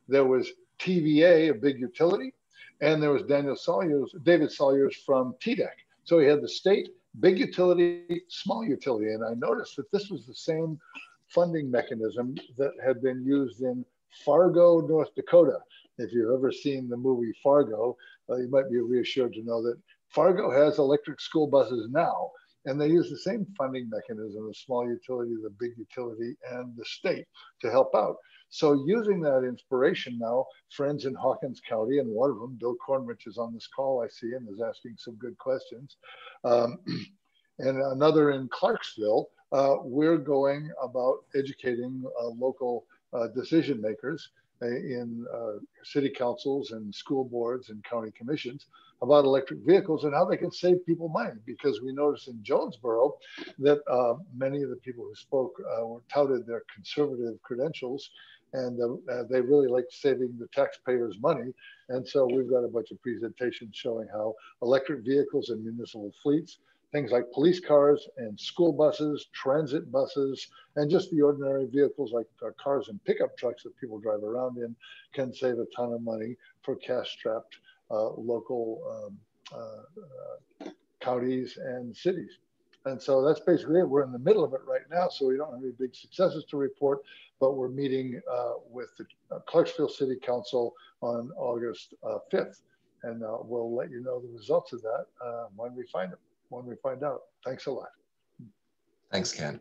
S14: there was TVA, a big utility, and there was Daniel Salyers, David Sawyers from TDEC. So we had the state, big utility, small utility. And I noticed that this was the same funding mechanism that had been used in Fargo, North Dakota. If you've ever seen the movie Fargo, uh, you might be reassured to know that Fargo has electric school buses now, and they use the same funding mechanism, the small utility, the big utility, and the state to help out. So using that inspiration now, friends in Hawkins County, and one of them, Bill Cornrich, is on this call, I see, and is asking some good questions. Um, <clears throat> and another in Clarksville, uh, we're going about educating uh, local uh, decision makers in uh, city councils and school boards and county commissions about electric vehicles and how they can save people money. Because we noticed in Jonesboro that uh, many of the people who spoke uh, were touted their conservative credentials and uh, they really like saving the taxpayers money. And so we've got a bunch of presentations showing how electric vehicles and municipal fleets things like police cars and school buses, transit buses, and just the ordinary vehicles like cars and pickup trucks that people drive around in can save a ton of money for cash-strapped uh, local um, uh, uh, counties and cities. And so that's basically it. We're in the middle of it right now, so we don't have any big successes to report, but we're meeting uh, with the uh, Clarksville City Council on August 5th. And we'll let you know the results of that when we find them when we find out. Thanks a lot.
S3: Thanks, Ken.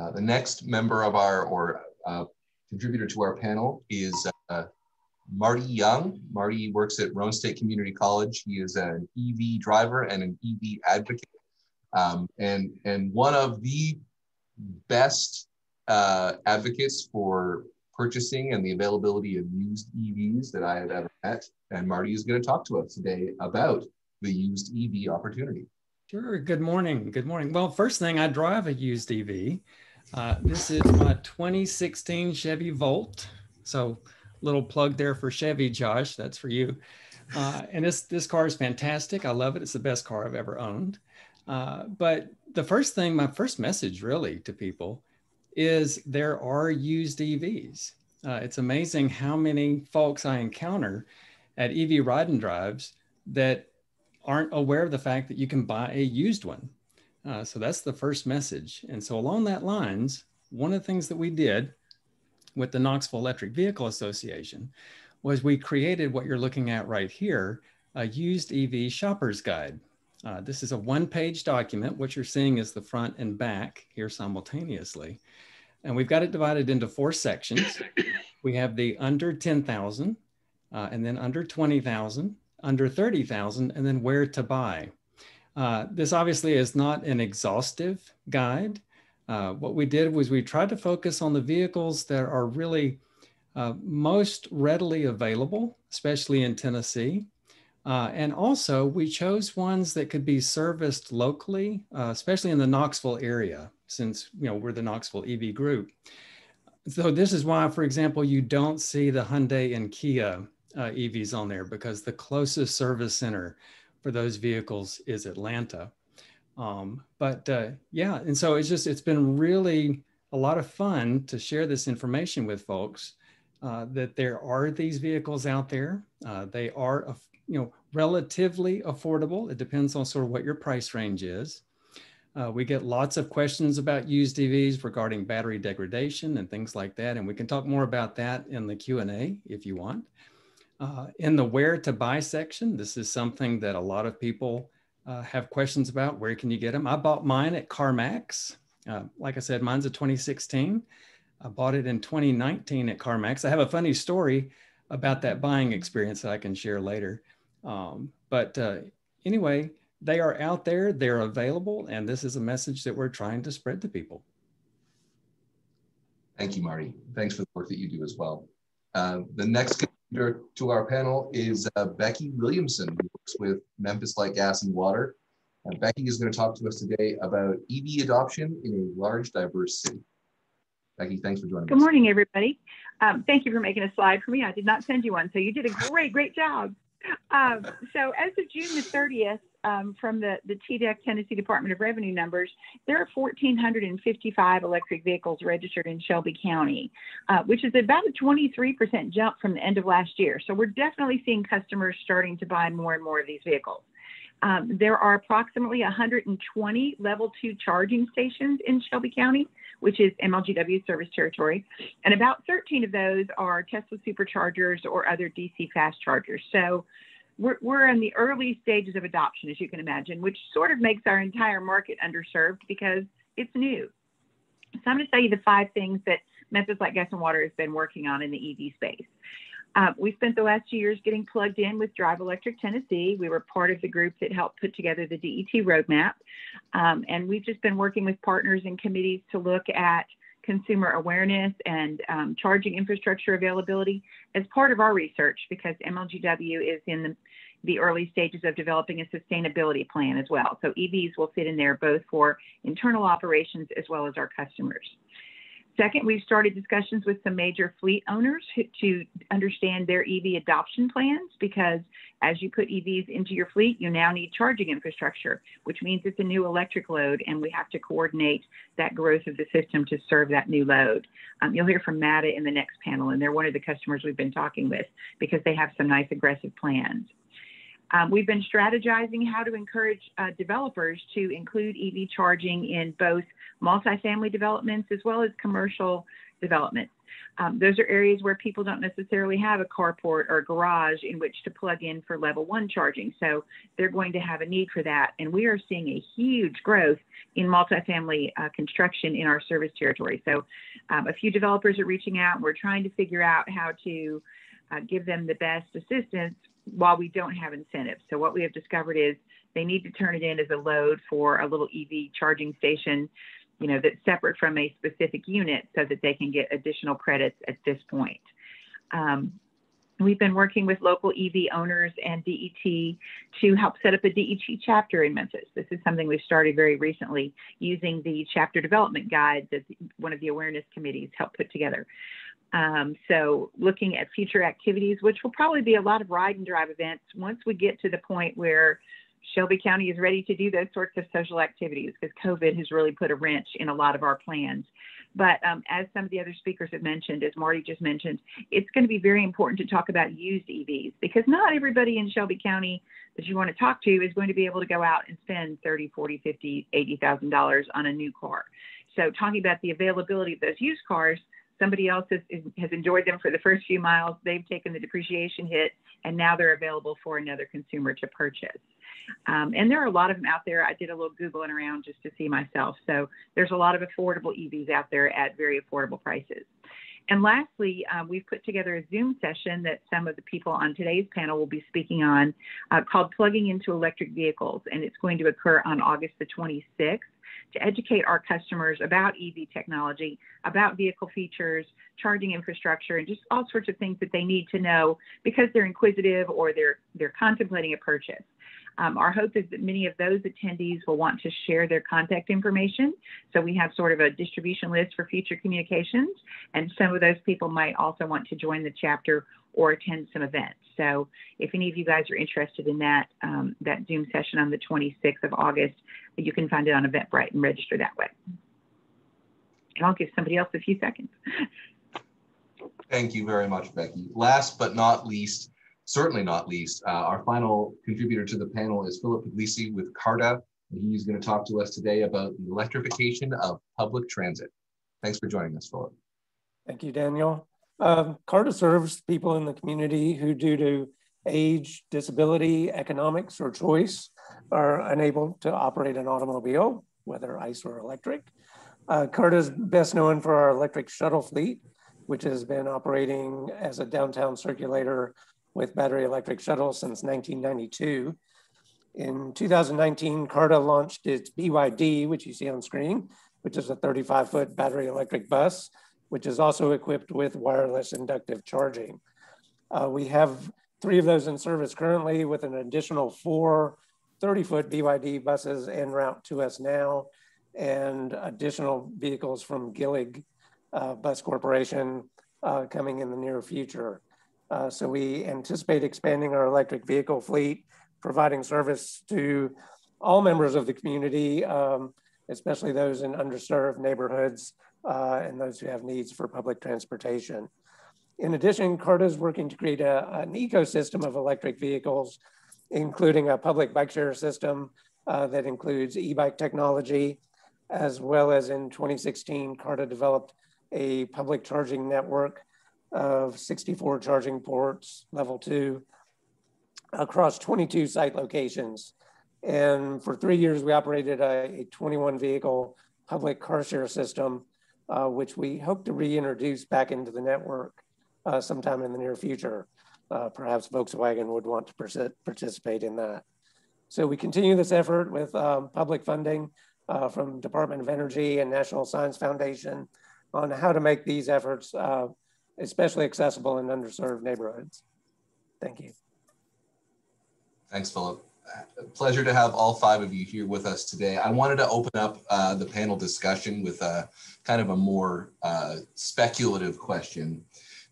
S3: Uh, the next member of our or uh, contributor to our panel is uh, Marty Young. Marty works at Roane State Community College. He is an EV driver and an EV advocate, um, and and one of the best uh, advocates for purchasing and the availability of used EVs that I have ever met. And Marty is going to talk to us today about the used EV opportunity.
S16: Sure. Good morning. Good morning. Well, first thing, I drive a used EV. Uh, this is my 2016 Chevy Volt. So, little plug there for Chevy, Josh. That's for you. Uh, and this this car is fantastic. I love it. It's the best car I've ever owned. Uh, but the first thing, my first message really to people is there are used EVs. Uh, it's amazing how many folks I encounter at EV ride and drives that aren't aware of the fact that you can buy a used one. Uh, so that's the first message. And so along that lines, one of the things that we did with the Knoxville Electric Vehicle Association was we created what you're looking at right here, a used EV shopper's guide. Uh, this is a one-page document. What you're seeing is the front and back here simultaneously. And we've got it divided into four sections. We have the under 10,000 uh, and then under 20,000 under 30,000 and then where to buy. Uh, this obviously is not an exhaustive guide. Uh, what we did was we tried to focus on the vehicles that are really uh, most readily available, especially in Tennessee. Uh, and also we chose ones that could be serviced locally, uh, especially in the Knoxville area, since you know we're the Knoxville EV group. So this is why, for example, you don't see the Hyundai and Kia uh, EVs on there because the closest service center for those vehicles is Atlanta. Um, but uh, yeah, and so it's just, it's been really a lot of fun to share this information with folks uh, that there are these vehicles out there. Uh, they are, you know, relatively affordable. It depends on sort of what your price range is. Uh, we get lots of questions about used EVs regarding battery degradation and things like that. And we can talk more about that in the Q&A if you want. Uh, in the where to buy section, this is something that a lot of people uh, have questions about. Where can you get them? I bought mine at CarMax. Uh, like I said, mine's a 2016. I bought it in 2019 at CarMax. I have a funny story about that buying experience that I can share later. Um, but uh, anyway, they are out there, they're available, and this is a message that we're trying to spread to people.
S3: Thank you, Marty. Thanks for the work that you do as well. Uh, the next to our panel is uh, Becky Williamson, who works with Memphis Light Gas and Water. Uh, Becky is going to talk to us today about EV adoption in a large, diverse city. Becky, thanks for joining
S15: Good
S3: us.
S15: Good morning, everybody. Um, thank you for making a slide for me. I did not send you one, so you did a great, great job. Um, so as of June the 30th, um, from the, the TDEC Tennessee Department of Revenue numbers, there are 1,455 electric vehicles registered in Shelby County, uh, which is about a 23% jump from the end of last year. So we're definitely seeing customers starting to buy more and more of these vehicles. Um, there are approximately 120 level two charging stations in Shelby County, which is MLGW service territory. And about 13 of those are Tesla superchargers or other DC fast chargers. So we're, we're in the early stages of adoption, as you can imagine, which sort of makes our entire market underserved because it's new. So I'm going to tell you the five things that Memphis Light Gas and Water has been working on in the EV space. Uh, we spent the last two years getting plugged in with Drive Electric Tennessee. We were part of the group that helped put together the DET roadmap. Um, and we've just been working with partners and committees to look at consumer awareness and um, charging infrastructure availability as part of our research because MLGW is in the, the early stages of developing a sustainability plan as well. So EVs will fit in there both for internal operations as well as our customers. Second, we've started discussions with some major fleet owners to understand their EV adoption plans because as you put EVs into your fleet, you now need charging infrastructure, which means it's a new electric load and we have to coordinate that growth of the system to serve that new load. Um, you'll hear from MATA in the next panel and they're one of the customers we've been talking with because they have some nice aggressive plans. Um, we've been strategizing how to encourage uh, developers to include EV charging in both multifamily developments as well as commercial developments. Um, those are areas where people don't necessarily have a carport or a garage in which to plug in for level one charging. So they're going to have a need for that. And we are seeing a huge growth in multifamily uh, construction in our service territory. So um, a few developers are reaching out. And we're trying to figure out how to uh, give them the best assistance while we don't have incentives. So what we have discovered is they need to turn it in as a load for a little EV charging station, you know, that's separate from a specific unit so that they can get additional credits at this point. Um, we've been working with local EV owners and DET to help set up a DET chapter in Memphis. This is something we've started very recently using the chapter development guide that one of the awareness committees helped put together. Um, so looking at future activities, which will probably be a lot of ride and drive events once we get to the point where Shelby County is ready to do those sorts of social activities because COVID has really put a wrench in a lot of our plans. But um, as some of the other speakers have mentioned, as Marty just mentioned, it's going to be very important to talk about used EVs because not everybody in Shelby County that you want to talk to is going to be able to go out and spend 30, 40, 50, $80,000 on a new car. So talking about the availability of those used cars somebody else has, has enjoyed them for the first few miles, they've taken the depreciation hit, and now they're available for another consumer to purchase. Um, and there are a lot of them out there. I did a little Googling around just to see myself. So there's a lot of affordable EVs out there at very affordable prices. And lastly, uh, we've put together a Zoom session that some of the people on today's panel will be speaking on uh, called Plugging into Electric Vehicles. And it's going to occur on August the 26th to educate our customers about EV technology, about vehicle features, charging infrastructure, and just all sorts of things that they need to know because they're inquisitive or they're they're contemplating a purchase. Um, our hope is that many of those attendees will want to share their contact information. So we have sort of a distribution list for future communications, and some of those people might also want to join the chapter or attend some events. So if any of you guys are interested in that, um, that Zoom session on the 26th of August, you can find it on Eventbrite and register that way. And I'll give somebody else a few seconds.
S3: Thank you very much, Becky. Last but not least, certainly not least, uh, our final contributor to the panel is Philip Puglisi with CARTA. And he's going to talk to us today about the electrification of public transit. Thanks for joining us, Philip.
S17: Thank you, Daniel. Um, CARTA serves people in the community who, due to age, disability, economics, or choice, are unable to operate an automobile, whether ICE or electric. Uh, CARTA is best known for our electric shuttle fleet, which has been operating as a downtown circulator with battery electric shuttles since 1992. In 2019, CARTA launched its BYD, which you see on screen, which is a 35 foot battery electric bus which is also equipped with wireless inductive charging. Uh, we have three of those in service currently with an additional four 30 foot BYD buses en route to us now and additional vehicles from Gillig uh, Bus Corporation uh, coming in the near future. Uh, so we anticipate expanding our electric vehicle fleet, providing service to all members of the community, um, especially those in underserved neighborhoods uh, and those who have needs for public transportation. In addition, CARTA is working to create a, an ecosystem of electric vehicles, including a public bike share system uh, that includes e-bike technology, as well as in 2016, CARTA developed a public charging network of 64 charging ports, level two, across 22 site locations. And for three years, we operated a, a 21 vehicle public car share system uh, which we hope to reintroduce back into the network uh, sometime in the near future. Uh, perhaps Volkswagen would want to participate in that. So we continue this effort with um, public funding uh, from Department of Energy and National Science Foundation on how to make these efforts uh, especially accessible in underserved neighborhoods. Thank you.
S3: Thanks, Philip. Pleasure to have all five of you here with us today. I wanted to open up uh, the panel discussion with a kind of a more uh, speculative question.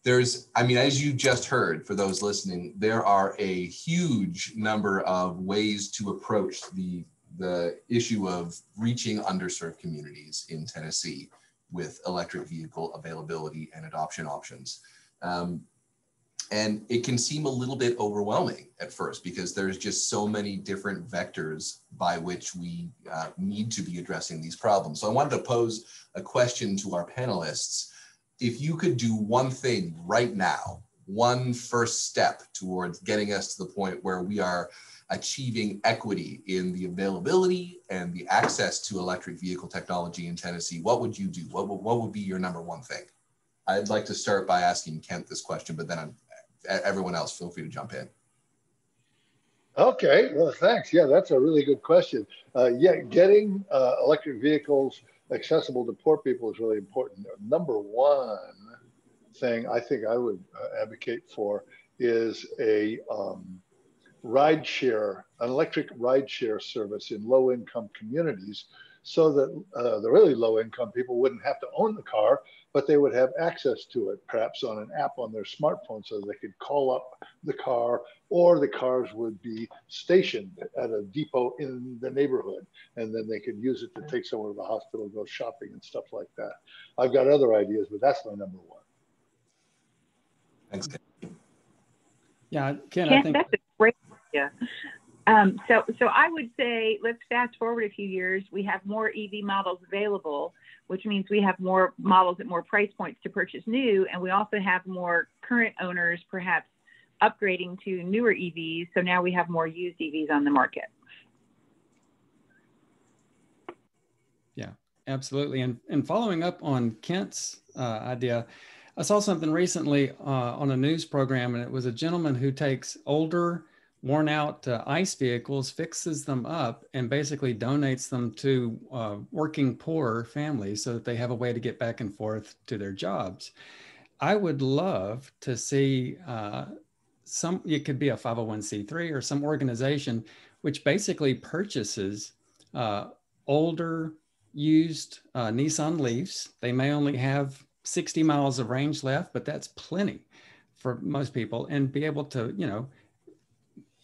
S3: There's, I mean, as you just heard, for those listening, there are a huge number of ways to approach the the issue of reaching underserved communities in Tennessee with electric vehicle availability and adoption options. Um, and it can seem a little bit overwhelming at first because there's just so many different vectors by which we uh, need to be addressing these problems. So I wanted to pose a question to our panelists. If you could do one thing right now, one first step towards getting us to the point where we are achieving equity in the availability and the access to electric vehicle technology in Tennessee, what would you do? What, what would be your number one thing? I'd like to start by asking Kent this question, but then I'm, everyone else, feel free to jump in.
S14: Okay, well, thanks. Yeah, that's a really good question. Uh, yeah, getting uh, electric vehicles accessible to poor people is really important. Number one thing I think I would uh, advocate for is a um, ride share, an electric ride share service in low income communities so that uh, the really low income people wouldn't have to own the car, but they would have access to it, perhaps on an app on their smartphone so they could call up the car or the cars would be stationed at a depot in the neighborhood and then they could use it to take someone to the hospital, go shopping and stuff like that. I've got other ideas, but that's my number one.
S3: Thanks. Ken.
S16: Yeah, Ken, Ken I think
S15: that's a great idea. Um, so, so I would say let's fast forward a few years. We have more EV models available, which means we have more models at more price points to purchase new, and we also have more current owners perhaps upgrading to newer EVs. So now we have more used EVs on the market.
S16: Yeah, absolutely. And and following up on Kent's uh, idea, I saw something recently uh, on a news program, and it was a gentleman who takes older, worn out uh, ICE vehicles, fixes them up, and basically donates them to uh, working poor families so that they have a way to get back and forth to their jobs. I would love to see uh, some, it could be a 501c3 or some organization which basically purchases uh, older, used uh, Nissan Leafs. They may only have 60 miles of range left, but that's plenty for most people and be able to, you know,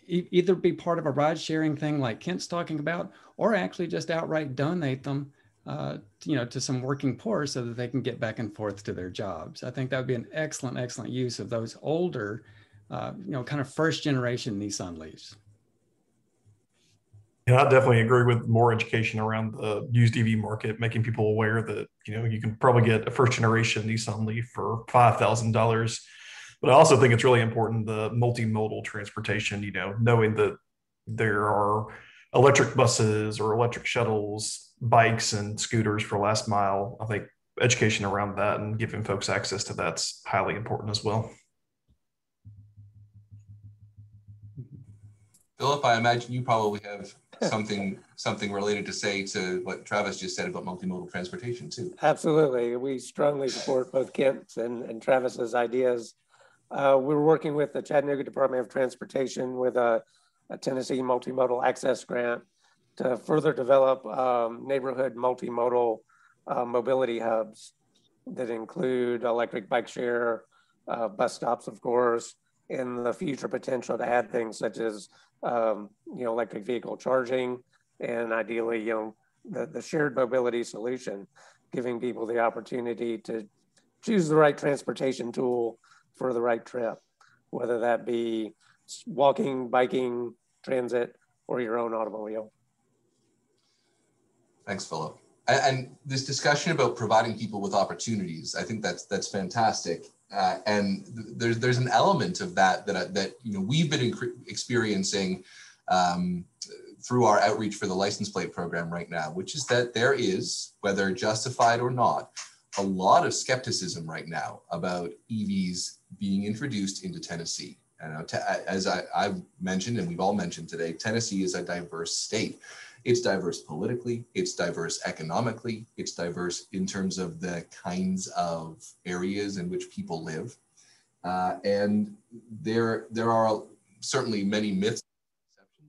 S16: e- either be part of a ride sharing thing like Kent's talking about, or actually just outright donate them, uh, you know, to some working poor so that they can get back and forth to their jobs. I think that would be an excellent, excellent use of those older, uh, you know, kind of first generation Nissan Leafs.
S12: Yeah, I definitely agree with more education around the used EV market, making people aware that you know you can probably get a first generation Nissan Leaf for five thousand dollars. But I also think it's really important the multimodal transportation. You know, knowing that there are electric buses or electric shuttles, bikes and scooters for last mile. I think education around that and giving folks access to that's highly important as well.
S3: Philip, I imagine you probably have <laughs> something something related to say to what Travis just said about multimodal transportation too.
S17: Absolutely, we strongly support both Kent's and, and Travis's ideas. Uh, we're working with the Chattanooga Department of Transportation with a, a Tennessee multimodal access grant to further develop um, neighborhood multimodal uh, mobility hubs that include electric bike share, uh, bus stops, of course, and the future potential to add things such as um, you know, electric vehicle charging, and ideally, you know, the, the shared mobility solution, giving people the opportunity to choose the right transportation tool for the right trip, whether that be walking, biking, transit, or your own automobile.
S3: Thanks, Philip. And, this discussion about providing people with opportunities, I think that's that's fantastic. Uh, and th- there's there's an element of that that that you know we've been inc- experiencing um, through our outreach for the license plate program right now, which is that there is, whether justified or not, a lot of skepticism right now about EVs being introduced into Tennessee. And as I, I've mentioned, and we've all mentioned today, Tennessee is a diverse state It's diverse politically, it's diverse economically, it's diverse in terms of the kinds of areas in which people live. Uh, and there, there are certainly many myths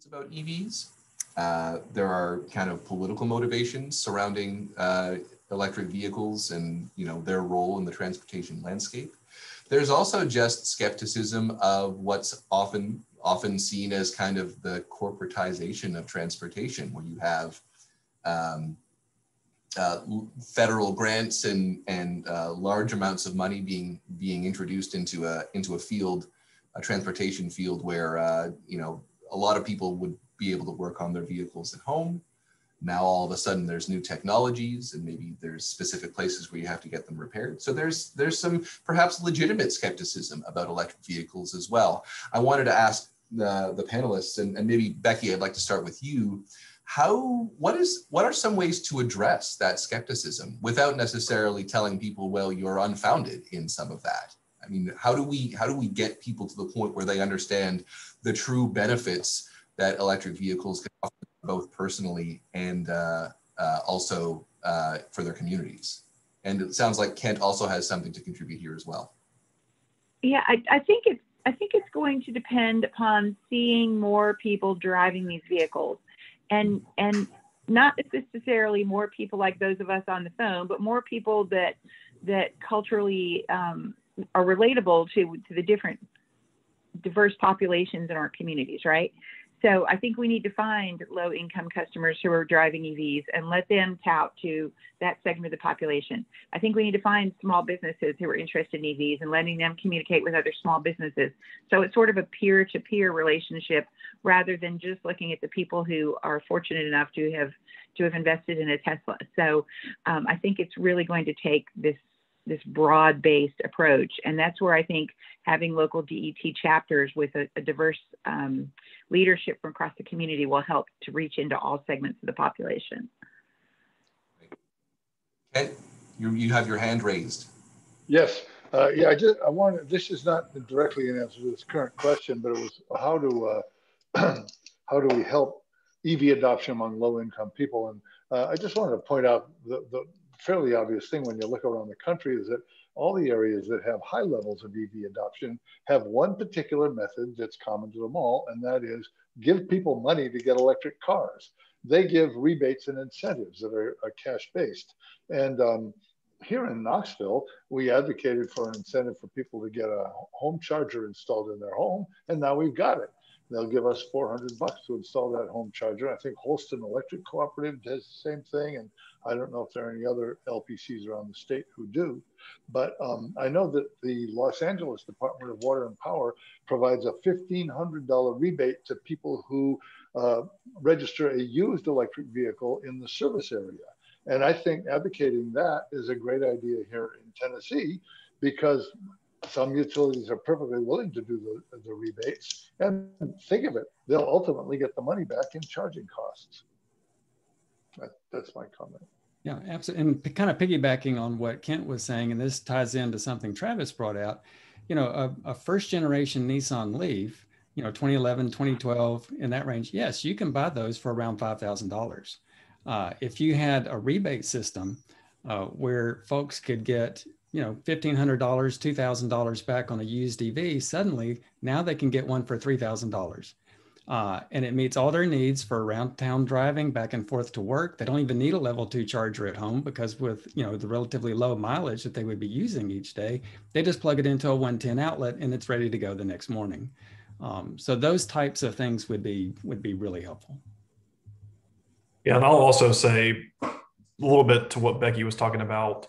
S3: about EVs. Uh, there are kind of political motivations surrounding uh, electric vehicles and you know their role in the transportation landscape. There's also just skepticism of what's often often seen as kind of the corporatization of transportation, where you have um, uh, federal grants and and uh, large amounts of money being being introduced into a into a field, a transportation field where uh, you know a lot of people would be able to work on their vehicles at home now all of a sudden there's new technologies and maybe there's specific places where you have to get them repaired. So there's there's some perhaps legitimate skepticism about electric vehicles as well. I wanted to ask the, the panelists and, and maybe Becky, I'd like to start with you. How what is what are some ways to address that skepticism without necessarily telling people, well, you're unfounded in some of that? I mean, how do we how do we get people to the point where they understand the true benefits that electric vehicles can offer both personally and uh, uh, also uh, for their communities. And it sounds like Kent also has something to contribute here as well.
S15: Yeah, I, I think it's I think it's going to depend upon seeing more people driving these vehicles, and and not necessarily more people like those of us on the phone, but more people that that culturally um, are relatable to to the different diverse populations in our communities, right? So I think we need to find low income customers who are driving EVs and let them tout to that segment of the population. I think we need to find small businesses who are interested in EVs and letting them communicate with other small businesses. So it's sort of a peer to peer relationship rather than just looking at the people who are fortunate enough to have to have invested in a Tesla. So um, I think it's really going to take this this broad-based approach, and that's where I think having local DET chapters with a, a diverse um, leadership from across the community will help to reach into all segments of the population.
S3: Okay, you, you have your hand raised.
S14: Yes, uh, yeah, I just I wanted. This is not directly an answer to this current question, but it was how do uh, <clears throat> how do we help EV adoption among low-income people? And uh, I just wanted to point out the, the fairly obvious thing when you look around the country is that all the areas that have high levels of EV adoption have one particular method that's common to them all, and that is give people money to get electric cars. They give rebates and incentives that are, are cash based. And um, here in Knoxville, we advocated for an incentive for people to get a home charger installed in their home, and now we've got it. They'll give us 400 bucks to install that home charger. I think Holston Electric Cooperative does the same thing, and I don't know if there are any other LPCs around the state who do. But um, I know that the Los Angeles Department of Water and Power provides a $1,500 rebate to people who uh, register a used electric vehicle in the service area. And I think advocating that is a great idea here in Tennessee because some utilities are perfectly willing to do the, the rebates. And think of it, they'll ultimately get the money back in charging costs. That, that's my comment.
S16: Yeah, absolutely. And kind of piggybacking on what Kent was saying, and this ties into something Travis brought out, you know, a, a first generation Nissan Leaf, you know, 2011, 2012, in that range, yes, you can buy those for around $5,000. Uh, if you had a rebate system uh, where folks could get you know, $1,500, $2,000 back on a used EV, suddenly now they can get one for $3,000. Uh, and it meets all their needs for around town driving back and forth to work. They don't even need a level two charger at home because with, you know, the relatively low mileage that they would be using each day, they just plug it into a 110 outlet and it's ready to go the next morning. Um, so those types of things would be, would be really helpful.
S12: Yeah. And I'll also say a little bit to what Becky was talking about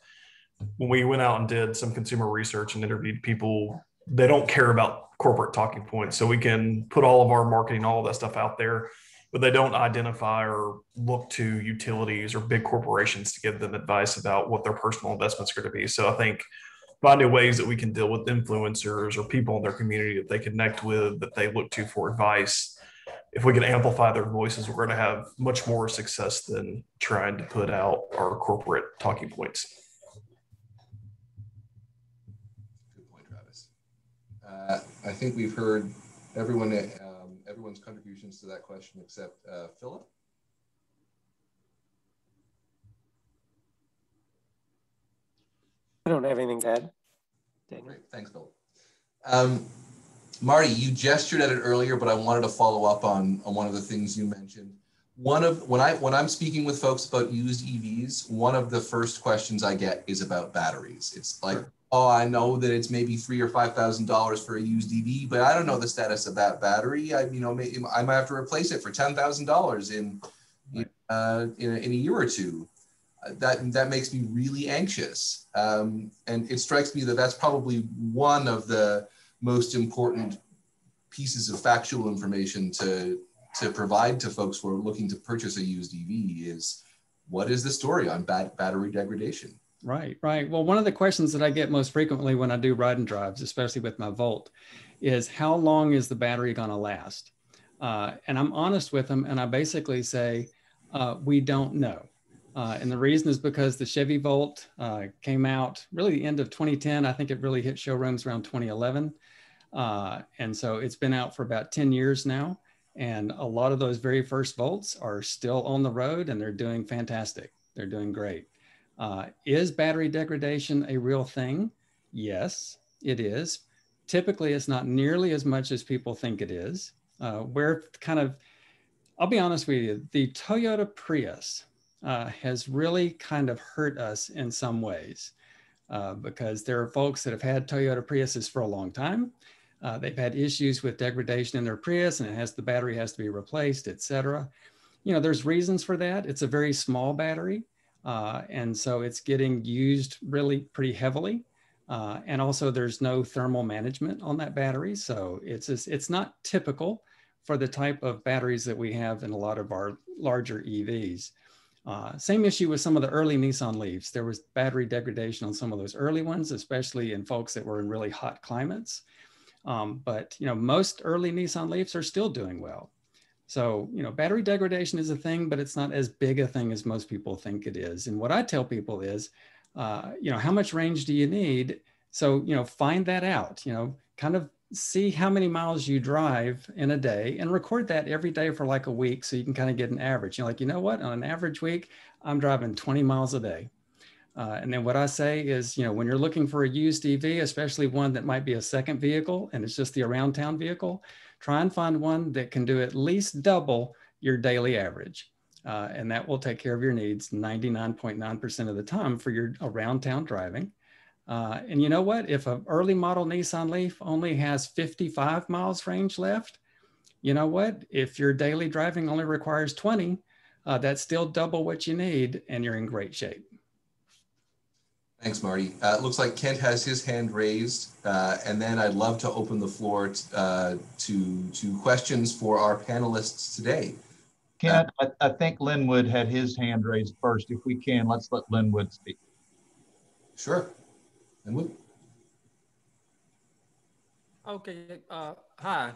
S12: when we went out and did some consumer research and interviewed people, they don't care about corporate talking points. So we can put all of our marketing, all of that stuff out there, but they don't identify or look to utilities or big corporations to give them advice about what their personal investments are going to be. So I think finding ways that we can deal with influencers or people in their community that they connect with, that they look to for advice. If we can amplify their voices, we're going to have much more success than trying to put out our corporate talking points.
S3: I think we've heard everyone um, everyone's contributions to that question except uh, Philip.
S17: I don't have anything to add.
S3: Daniel. Great. Thanks, Bill. Um, Marty, you gestured at it earlier, but I wanted to follow up on, on one of the things you mentioned. One of when I when I'm speaking with folks about used EVs, one of the first questions I get is about batteries. It's like sure oh, I know that it's maybe three or five thousand dollars for a used EV, but I don't know the status of that battery. I you know may, I might have to replace it for ten thousand dollars in uh, in, a, in a year or two. Uh, that that makes me really anxious, um, and it strikes me that that's probably one of the most important pieces of factual information to to provide to folks who are looking to purchase a used EV is what is the story on bat- battery degradation?
S16: Right, right. Well, one of the questions that I get most frequently when I do ride and drives, especially with my Volt, is how long is the battery going to last? Uh, and I'm honest with them, and I basically say, uh, we don't know. Uh, and the reason is because the Chevy Volt uh, came out really the end of 2010. I think it really hit showrooms around 2011. Uh, and so it's been out for about 10 years now. And a lot of those very first Volts are still on the road and they're doing fantastic. They're doing great. Uh, is battery degradation a real thing? Yes, it is. Typically, it's not nearly as much as people think it is. Uh, we're kind of, I'll be honest with you, the Toyota Prius uh, has really kind of hurt us in some ways uh, because there are folks that have had Toyota Priuses for a long time uh, they've had issues with degradation in their Prius and it has the battery has to be replaced, et cetera. You know, there's reasons for that. It's a very small battery. Uh, and so it's getting used really pretty heavily. Uh, and also there's no thermal management on that battery. So it's, just, it's not typical for the type of batteries that we have in a lot of our larger EVs. Uh, same issue with some of the early Nissan Leafs. There was battery degradation on some of those early ones, especially in folks that were in really hot climates. Um, but you know, most early Nissan Leafs are still doing well. So you know, battery degradation is a thing, but it's not as big a thing as most people think it is. And what I tell people is, uh, you know, how much range do you need? So you know, find that out. You know, kind of see how many miles you drive in a day and record that every day for like a week so you can kind of get an average. You're like, you know what, on an average week, I'm driving 20 miles a day. Uh, and then what I say is, you know, when you're looking for a used EV, especially one that might be a second vehicle and it's just the around town vehicle, try and find one that can do at least double your daily average. Uh, and that will take care of your needs 99.9% of the time for your around town driving. Uh, and you know what? If an early model Nissan Leaf only has 55 miles range left, you know what? If your daily driving only requires 20, uh, that's still double what you need and you're in great shape.
S3: Thanks, Marty. Uh, it looks like Kent has his hand raised, uh, and then I'd love to open the floor uh, to to questions for our panelists today.
S1: Kent, I, I, think Linwood had his hand raised first. If we can, let's let Linwood speak.
S3: Sure, Linwood.
S18: Okay. Uh, hi.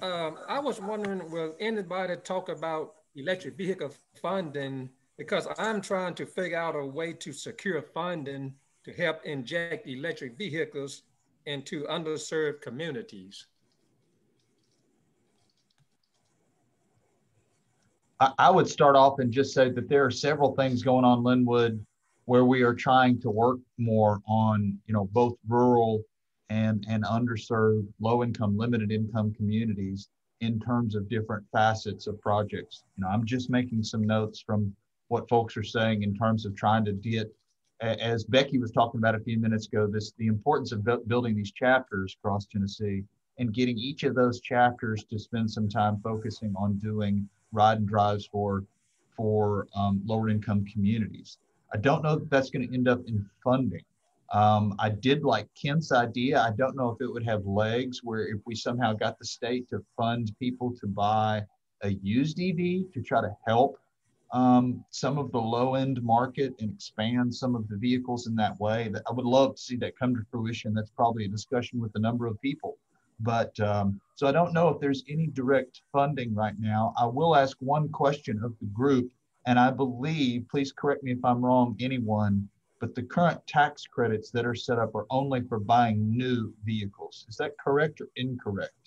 S18: Um, I was wondering, will anybody talk about electric vehicle funding because I'm trying to figure out a way to secure funding to help inject electric vehicles into underserved communities.
S1: I would start off and just say that there are several things going on Linwood where we are trying to work more on, you know, both rural and, and underserved, low income, limited income communities in terms of different facets of projects. You know, I'm just making some notes from what folks are saying in terms of trying to get, as Becky was talking about a few minutes ago, this the importance of building these chapters across Tennessee and getting each of those chapters to spend some time focusing on doing ride and drives for for um, lower income communities. I don't know that that's going to end up in funding. Um, I did like Kent's idea. I don't know if it would have legs where if we somehow got the state to fund people to buy a used EV to try to help um, some of the low end market and expand some of the vehicles in that way. I would love to see that come to fruition. That's probably a discussion with a number of people. But um, so I don't know if there's any direct funding right now. I will ask one question of the group, and I believe, please correct me if I'm wrong, anyone, but the current tax credits that are set up are only for buying new vehicles. Is that correct or incorrect?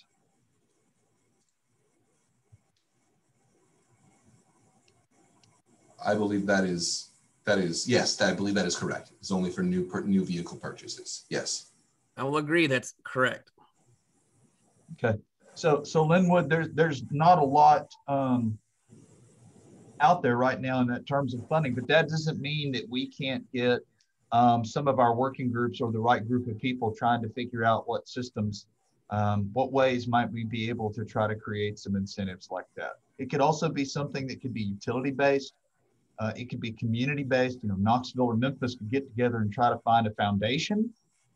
S3: I believe that is That is, yes, I believe that is correct. It's only for new new vehicle purchases. Yes.
S19: I will agree that's correct.
S1: Okay. So so Linwood, there's there's not a lot um, out there right now in that terms of funding, but that doesn't mean that we can't get um, some of our working groups or the right group of people trying to figure out what systems, um, what ways might we be able to try to create some incentives like that. It could also be something that could be utility based. Uh, it could be community based. You know, Knoxville or Memphis could get together and try to find a foundation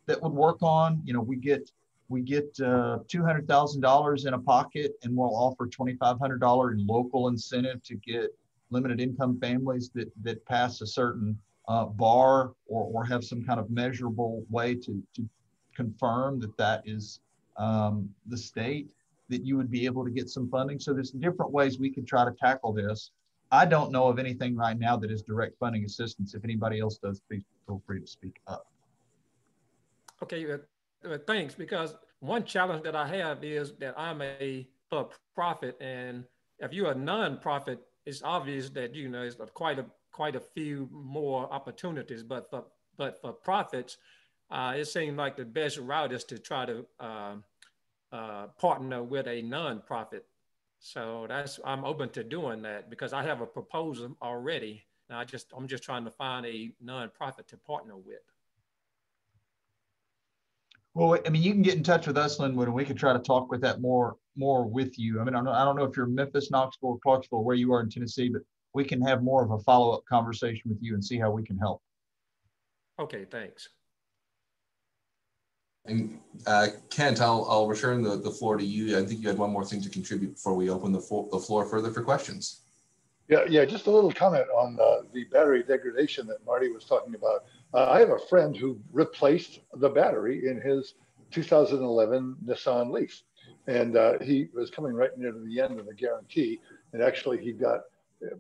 S1: that would work on. You know, we get we get uh, $200,000 in a pocket and we'll offer $2,500 in local incentive to get limited income families that, that pass a certain uh, bar or, or have some kind of measurable way to, to confirm that that is um, the state that you would be able to get some funding. So there's different ways we could try to tackle this. I don't know of anything right now that is direct funding assistance. If anybody else does, please feel free to speak up.
S18: Okay, uh, thanks. Because one challenge that I have is that I'm a for profit, and if you're a nonprofit, it's obvious that you know it's quite a quite a few more opportunities. But for but for profits, uh, it seems like the best route is to try to uh, uh, partner with a nonprofit. So that's I'm open to doing that because I have a proposal already. And I just I'm just trying to find a nonprofit to partner with.
S1: Well, I mean, you can get in touch with us, Linwood, and we could try to talk with that more more with you. I mean, I don't, I don't know if you're Memphis, Knoxville, Clarksville, where you are in Tennessee, but we can have more of a follow up conversation with you and see how we can help.
S18: Okay, thanks.
S3: And uh, Kent, I'll, I'll return the, the floor to you. I think you had one more thing to contribute before we open the, fo- the floor further for questions.
S14: Yeah, yeah, just a little comment on uh, the battery degradation that Marty was talking about. Uh, I have a friend who replaced the battery in his 2011 Nissan Leaf, and uh, he was coming right near to the end of the guarantee. And actually, he got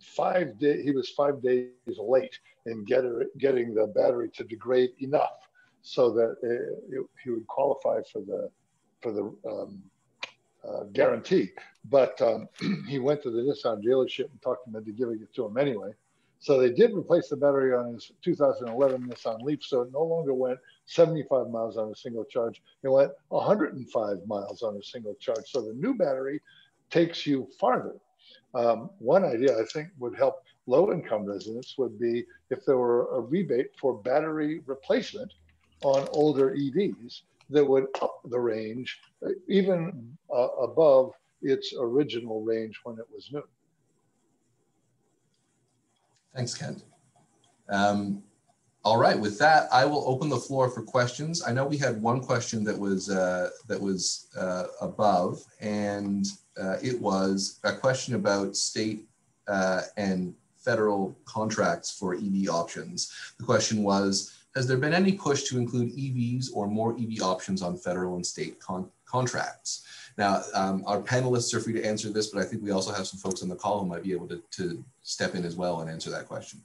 S14: five days. He was five days late in get, getting the battery to degrade enough so that it, it, he would qualify for the for the um, uh, guarantee. But um, <clears throat> he went to the Nissan dealership and talked them into giving it to him anyway. So they did replace the battery on his 2011 Nissan Leaf, so it no longer went 75 miles on a single charge. It went 105 miles on a single charge. So the new battery takes you farther. Um, one idea I think would help low-income residents would be if there were a rebate for battery replacement on older EVs that would up the range even uh, above its original range when it was new.
S3: Thanks, Kent. Um, all right, with that, I will open the floor for questions. I know we had one question that was uh, that was uh, above, and uh, it was a question about state uh, and federal contracts for EV options. The question was, has there been any push to include EVs or more EV options on federal and state con contracts? Now, um, our panelists are free to answer this, but I think we also have some folks on the call who might be able to, to step in as well and answer that question.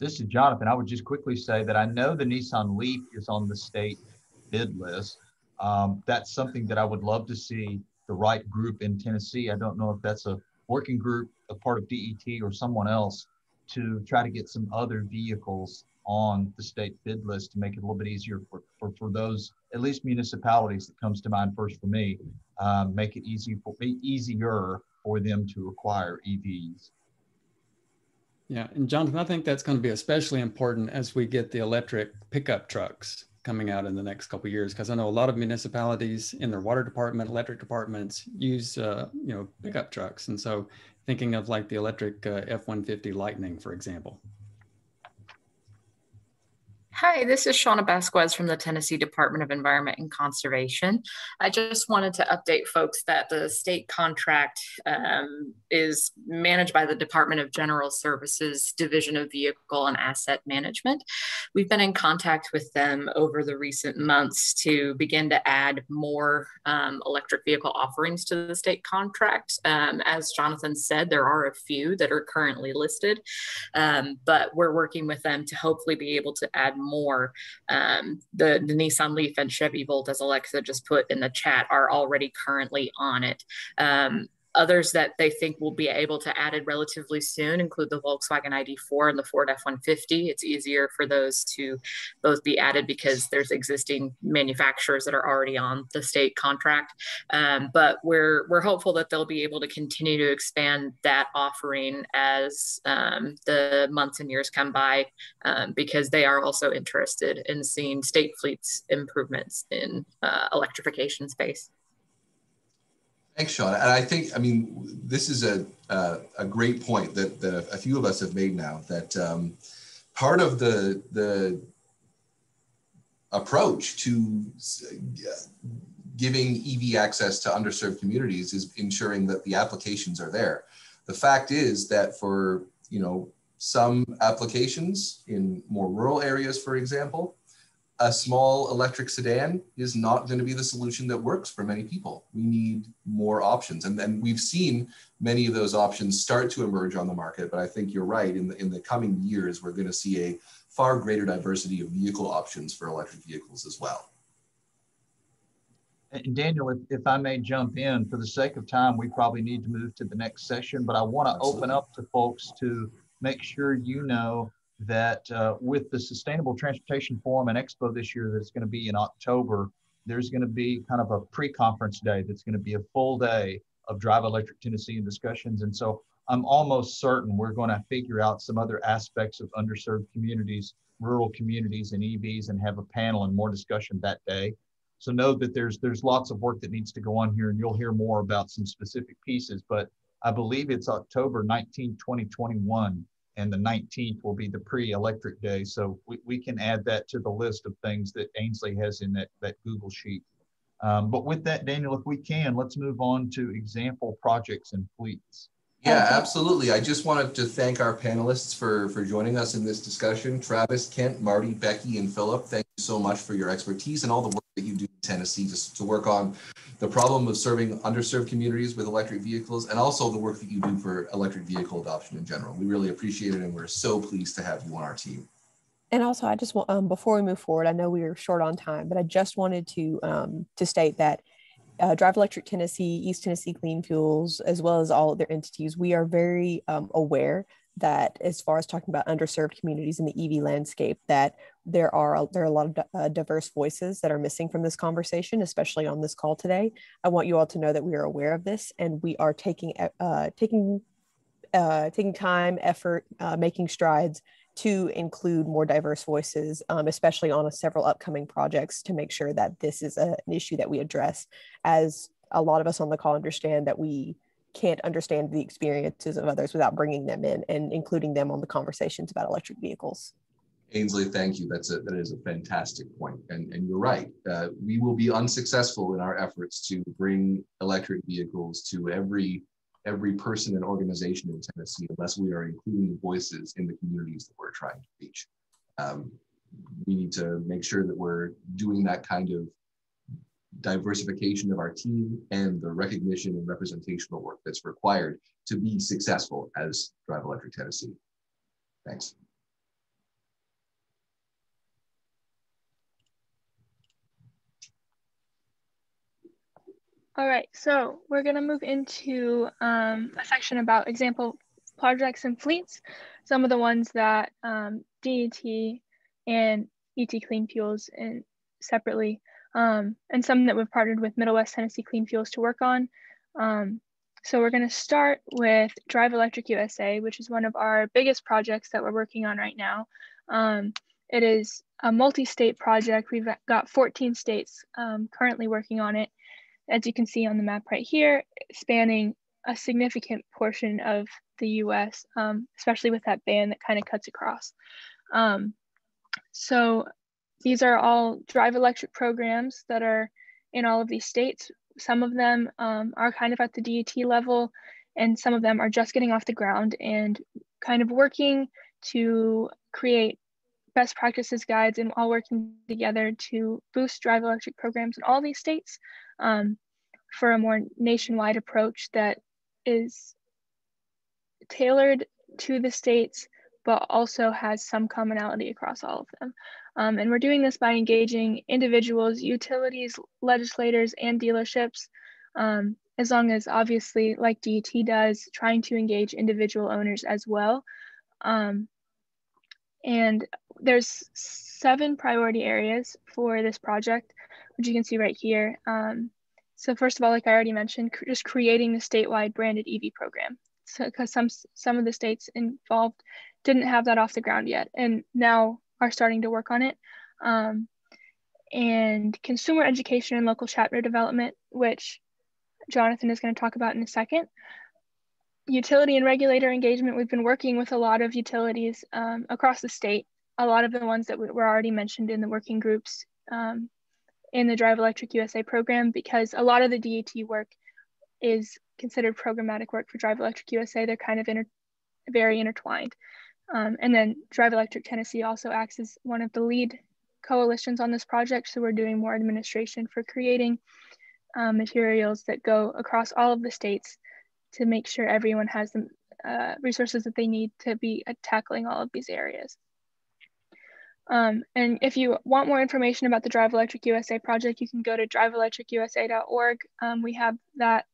S1: This is Jonathan. I would just quickly say that I know the Nissan Leaf is on the state bid list. Um, that's something that I would love to see the right group in Tennessee. I don't know if that's a working group, a part of DET or someone else to try to get some other vehicles on the state bid list to make it a little bit easier for, for, for those, at least municipalities that comes to mind first for me, um, make it easy for, easier for them to acquire EVs.
S16: Yeah, and Jonathan, I think that's going to be especially important as we get the electric pickup trucks coming out in the next couple years, because I know a lot of municipalities in their water department, electric departments use uh, you know pickup trucks, and so thinking of like the electric uh, F-150 Lightning, for example.
S7: Hi, this is Shauna Basquez from the Tennessee Department of Environment and Conservation. I just wanted to update folks that the state contract um, is managed by the Department of General Services Division of Vehicle and Asset Management. We've been in contact with them over the recent months to begin to add more um, electric vehicle offerings to the state contract. Um, as Jonathan said, there are a few that are currently listed, um, but we're working with them to hopefully be able to add more. Um, the, the Nissan Leaf and Chevy Volt, as Alexa just put in the chat, are already currently on it. Um, others that they think will be able to added relatively soon include the Volkswagen ID4 and the Ford F-150. It's easier for those to both be added because there's existing manufacturers that are already on the state contract. Um, but we're we're hopeful that they'll be able to continue to expand that offering as um, the months and years come by, um, because they are also interested in seeing state fleets improvements in uh, electrification space.
S3: Thanks, Sean. And I think, I mean, this is a, a, a great point that, that a few of us have made now that um, part of the, the approach to giving EV access to underserved communities is ensuring that the applications are there. The fact is that for, you know, some applications in more rural areas, for example, a small electric sedan is not going to be the solution that works for many people. We need more options. And then we've seen many of those options start to emerge on the market. But I think you're right. In the, in the coming years, we're going to see a far greater diversity of vehicle options for electric vehicles as well.
S1: And Daniel, if, if I may jump in, for the sake of time, we probably need to move to the next session, but I want to open up to folks to make sure you know that uh, with the Sustainable Transportation Forum and Expo this year, that's going to be in October, there's going to be kind of a pre-conference day that's going to be a full day of Drive Electric Tennessee and discussions. And so I'm almost certain we're going to figure out some other aspects of underserved communities, rural communities, and EVs, and have a panel and more discussion that day. So know that there's there's lots of work that needs to go on here, and you'll hear more about some specific pieces. But I believe it's October 19, 2021 and the 19th will be the pre-electric day. So we, we can add that to the list of things that Ainsley has in that, that Google sheet. Um, but with that, Daniel, if we can, let's move on to example projects and fleets.
S3: Yeah, absolutely. I just wanted to thank our panelists for, for joining us in this discussion. Travis, Kent, Marty, Becky, and Philip, thank you so much for your expertise and all the work that you do in Tennessee to, to work on the problem of serving underserved communities with electric vehicles and also the work that you do for electric vehicle adoption in general. We really appreciate it and we're so pleased to have you on our team.
S13: And also, I just want um, before we move forward, I know we are short on time, but I just wanted to um, to state that uh, Drive Electric Tennessee, East Tennessee Clean Fuels, as well as all their entities, we are very um, aware that as far as talking about underserved communities in the EV landscape, that there are there are a lot of uh, diverse voices that are missing from this conversation, especially on this call today. I want you all to know that we are aware of this and we are taking uh, taking uh, taking time, effort, uh, making strides to include more diverse voices, um, especially on several upcoming projects, to make sure that this is a, an issue that we address. As a lot of us on the call understand that we can't understand the experiences of others without bringing them in and including them on the conversations about electric vehicles.
S3: Ainsley, thank you. That's a that is a fantastic point, and and you're right. Uh, we will be unsuccessful in our efforts to bring electric vehicles to every every person and organization in Tennessee unless we are including the voices in the communities that we're trying to reach. Um, we need to make sure that we're doing that kind of diversification of our team and the recognition and representational work that's required to be successful as Drive Electric Tennessee. Thanks.
S8: All right, so we're going to move into um, a section about example projects and fleets, some of the ones that um, DET and ET Clean Fuels and separately, um, and some that we've partnered with Middle West Tennessee Clean Fuels to work on. Um, so we're going to start with Drive Electric USA, which is one of our biggest projects that we're working on right now. Um, it is a multi-state project. We've got 14 states um, currently working on it as you can see on the map right here, spanning a significant portion of the US, um, especially with that band that kind of cuts across. Um, so these are all drive electric programs that are in all of these states. Some of them um, are kind of at the DET level, and some of them are just getting off the ground and kind of working to create best practices guides and all working together to boost drive electric programs in all these states um, for a more nationwide approach that is tailored to the states, but also has some commonality across all of them. Um, and we're doing this by engaging individuals, utilities, legislators, and dealerships um, as long as obviously, like DET does, trying to engage individual owners as well. Um, and there's seven priority areas for this project, which you can see right here. Um, so first of all, like I already mentioned, just creating the statewide branded EV program. So because some some of the states involved didn't have that off the ground yet, and now are starting to work on it. Um, and consumer education and local chapter development, which Jonathan is going to talk about in a second. Utility and regulator engagement, we've been working with a lot of utilities um, across the state, a lot of the ones that were already mentioned in the working groups um, in the Drive Electric USA program, because a lot of the DET work is considered programmatic work for Drive Electric USA. They're kind of inter very intertwined. Um, and then Drive Electric Tennessee also acts as one of the lead coalitions on this project. So we're doing more administration for creating um, materials that go across all of the states to make sure everyone has the uh, resources that they need to be uh, tackling all of these areas. Um, and if you want more information about the Drive Electric USA project, you can go to driveelectricusa.org. Um, we have that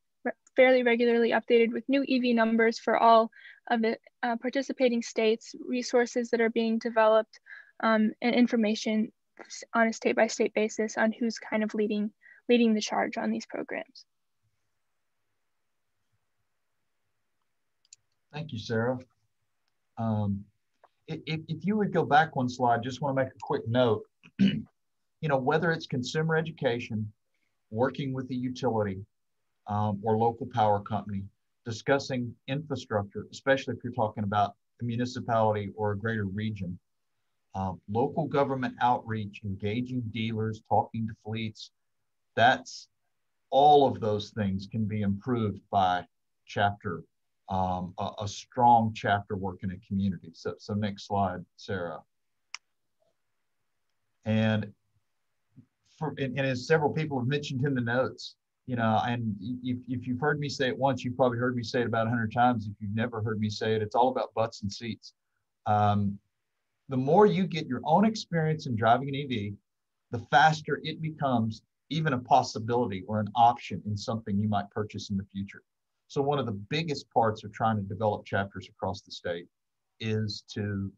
S8: fairly regularly updated with new EV numbers for all of the uh, participating states, resources that are being developed, um, and information on a state by state basis on who's kind of leading leading the charge on these programs.
S1: Thank you, Sarah. Um, if, if you would go back one slide, just want to make a quick note. <clears throat> you know, whether it's consumer education, working with the utility um, or local power company, discussing infrastructure, especially if you're talking about a municipality or a greater region, um, local government outreach, engaging dealers, talking to fleets, that's all of those things can be improved by chapter, um, a, a, strong chapter work in a community. So, so next slide, Sarah. And for, and, and as several people have mentioned in the notes, you know, and if, if you've heard me say it once, you've probably heard me say it about 100 times. If you've never heard me say it, it's all about butts and seats. Um, the more you get your own experience in driving an EV, the faster it becomes even a possibility or an option in something you might purchase in the future. So one of the biggest parts of trying to develop chapters across the state is to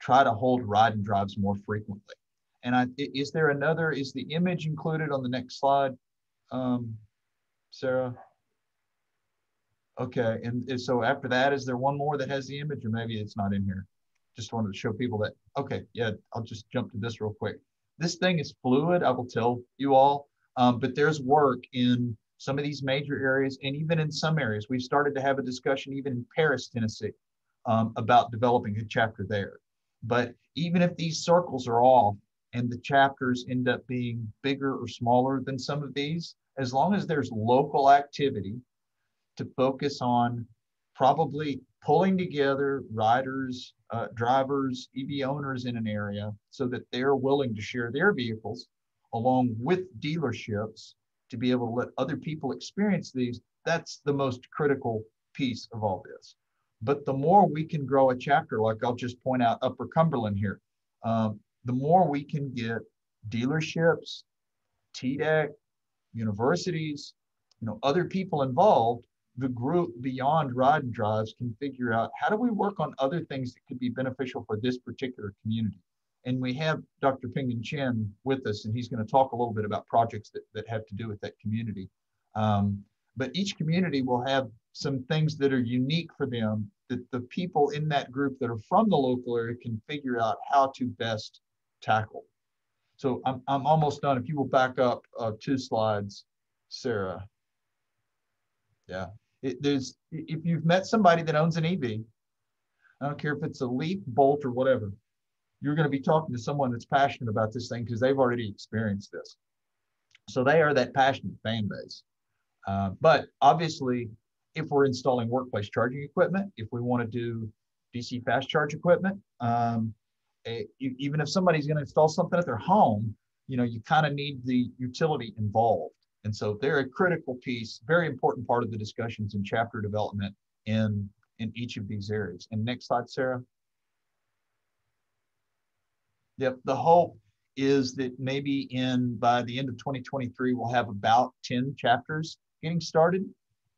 S1: try to hold ride and drives more frequently. And I, is there another, is the image included on the next slide, um, Sarah? Okay, and so after that, is there one more that has the image or maybe it's not in here? just wanted to show people that, okay, yeah, I'll just jump to this real quick. This thing is fluid, I will tell you all, um, but there's work in some of these major areas and even in some areas. We've started to have a discussion even in Paris, Tennessee, um, about developing a chapter there. But even if these circles are off and the chapters end up being bigger or smaller than some of these, as long as there's local activity to focus on probably pulling together riders, uh, drivers, EV owners in an area so that they're willing to share their vehicles along with dealerships to be able to let other people experience these. That's the most critical piece of all this. But the more we can grow a chapter, like I'll just point out Upper Cumberland here, um, the more we can get dealerships, TDEC, universities, you know, other people involved the group beyond ride and drives can figure out how do we work on other things that could be beneficial for this particular community. And we have Dr. Pingen Chen with us, and he's going to talk a little bit about projects that, that have to do with that community. Um, but each community will have some things that are unique for them that the people in that group that are from the local area can figure out how to best tackle. So I'm, I'm almost done. If you will back up uh, two slides, Sarah. Yeah. It, there's if you've met somebody that owns an EV, I don't care if it's a Leaf, Bolt, or whatever, you're going to be talking to someone that's passionate about this thing because they've already experienced this. So they are that passionate fan base. Uh, but obviously, if we're installing workplace charging equipment, if we want to do DC fast charge equipment, um, a, even if somebody's going to install something at their home, you know, you kind of need the utility involved. And so they're a critical piece, very important part of the discussions in chapter development in, in each of these areas. And next slide, Sarah. Yep, the hope is that maybe in by the end of 2023, we'll have about 10 chapters getting started.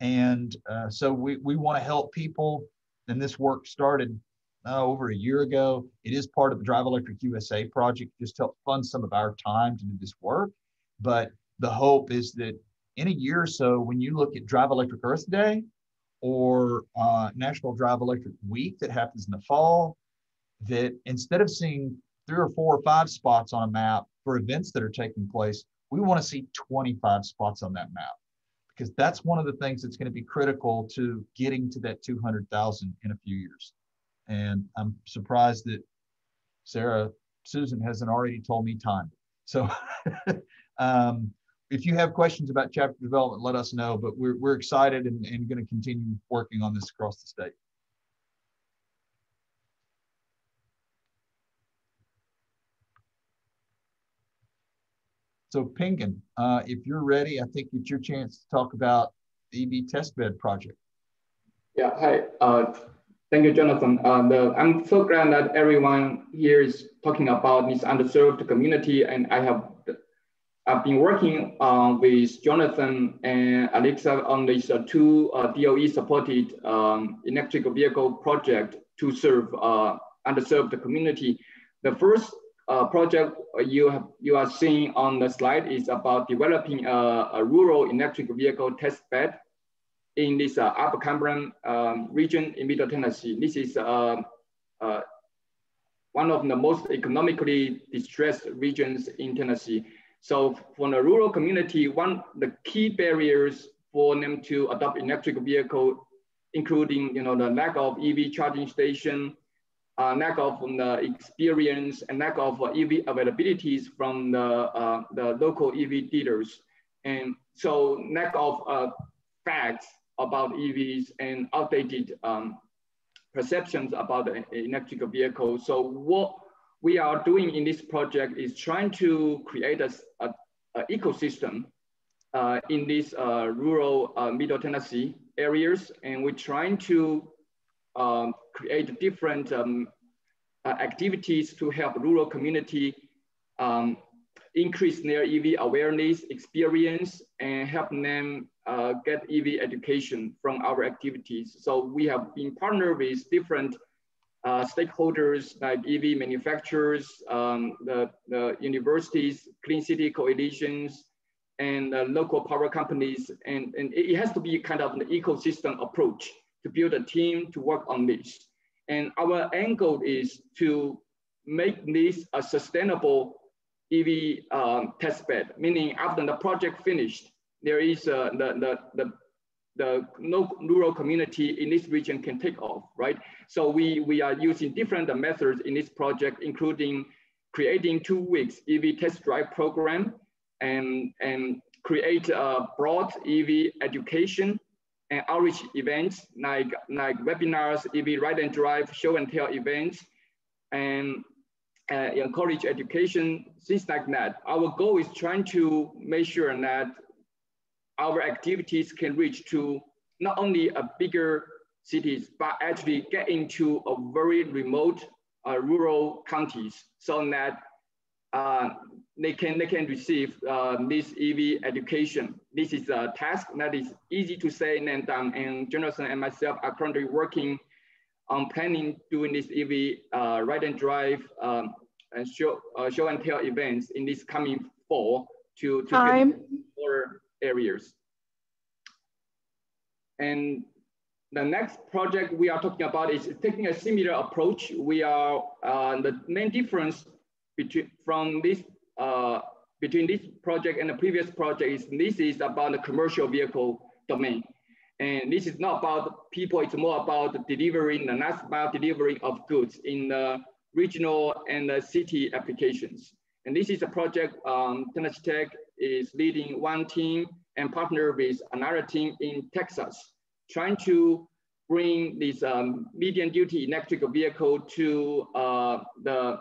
S1: And uh, so we, we want to help people. And this work started uh, over a year ago. It is part of the Drive Electric USA project, just to help fund some of our time to do this work. But the hope is that in a year or so, when you look at Drive Electric Earth Day or uh, National Drive Electric Week that happens in the fall, that instead of seeing three or four or five spots on a map for events that are taking place, we want to see 25 spots on that map because that's one of the things that's going to be critical to getting to that 200,000 in a few years. And I'm surprised that Sarah Susan hasn't already told me time. So <laughs> um, if you have questions about chapter development, let us know. But we're, we're excited and, and going to continue working on this across the state. So Pingen, uh, if you're ready, I think it's your chance to talk about the EV testbed project.
S20: Yeah, hi. Uh, thank you, Jonathan. Uh, the, I'm so glad that everyone here is talking about this underserved community, and I have I've been working uh, with Jonathan and Alexa on this uh, two uh, DOE supported um, electric vehicle project to serve underserved community. The first uh, project you have you are seeing on the slide is about developing a, a rural electric vehicle test bed in this uh, Upper Cumberland um, region in Middle Tennessee. This is uh, uh, one of the most economically distressed regions in Tennessee. So for the rural community, one of the key barriers for them to adopt electric vehicle, including you know the lack of EV charging station, uh, lack of um, the experience and lack of uh, EV availabilities from the, uh, the local EV dealers. And so lack of uh, facts about EVs and outdated um, perceptions about the electric vehicle. So what we are doing in this project is trying to create a, ecosystem uh, in these uh, rural middle Tennessee areas. And we're trying to um, create different um, uh, activities to help rural community um, increase their EV awareness, experience, and help them uh, get EV education from our activities. So we have been partnered with different uh, stakeholders like EV manufacturers, um, the, the universities, Clean City Coalitions, and uh, local power companies. And, and it has to be kind of an ecosystem approach to build a team to work on this. And our end goal is to make this a sustainable EV um, test bed, meaning after the project finished, there is uh, the, the, the, the no rural community in this region can take off, right? So we, we are using different methods in this project, including creating two weeks EV test drive program and, and create a broad EV education and outreach events like, like webinars, EV ride and drive, show and tell events, and uh, encourage education, things like that. Our goal is trying to make sure that our activities can reach to not only a bigger cities, but actually get into a very remote uh, rural counties so that uh, they can they can receive uh, this EV education. This is a task that is easy to say and done. And Jonathan and myself are currently working on planning doing this EV uh, ride and drive um, and show uh, show and tell events in this coming fall to to get more areas. And the next project we are talking about is taking a similar approach. We are uh, the main difference between from this uh, between this project and the previous project is this is about the commercial vehicle domain. And this is not about people, it's more about delivering the last mile delivery of goods in the regional and the city applications. And this is a project um, Tech is leading one team and partner with another team in Texas, trying to bring this um, medium duty electric vehicle to uh, the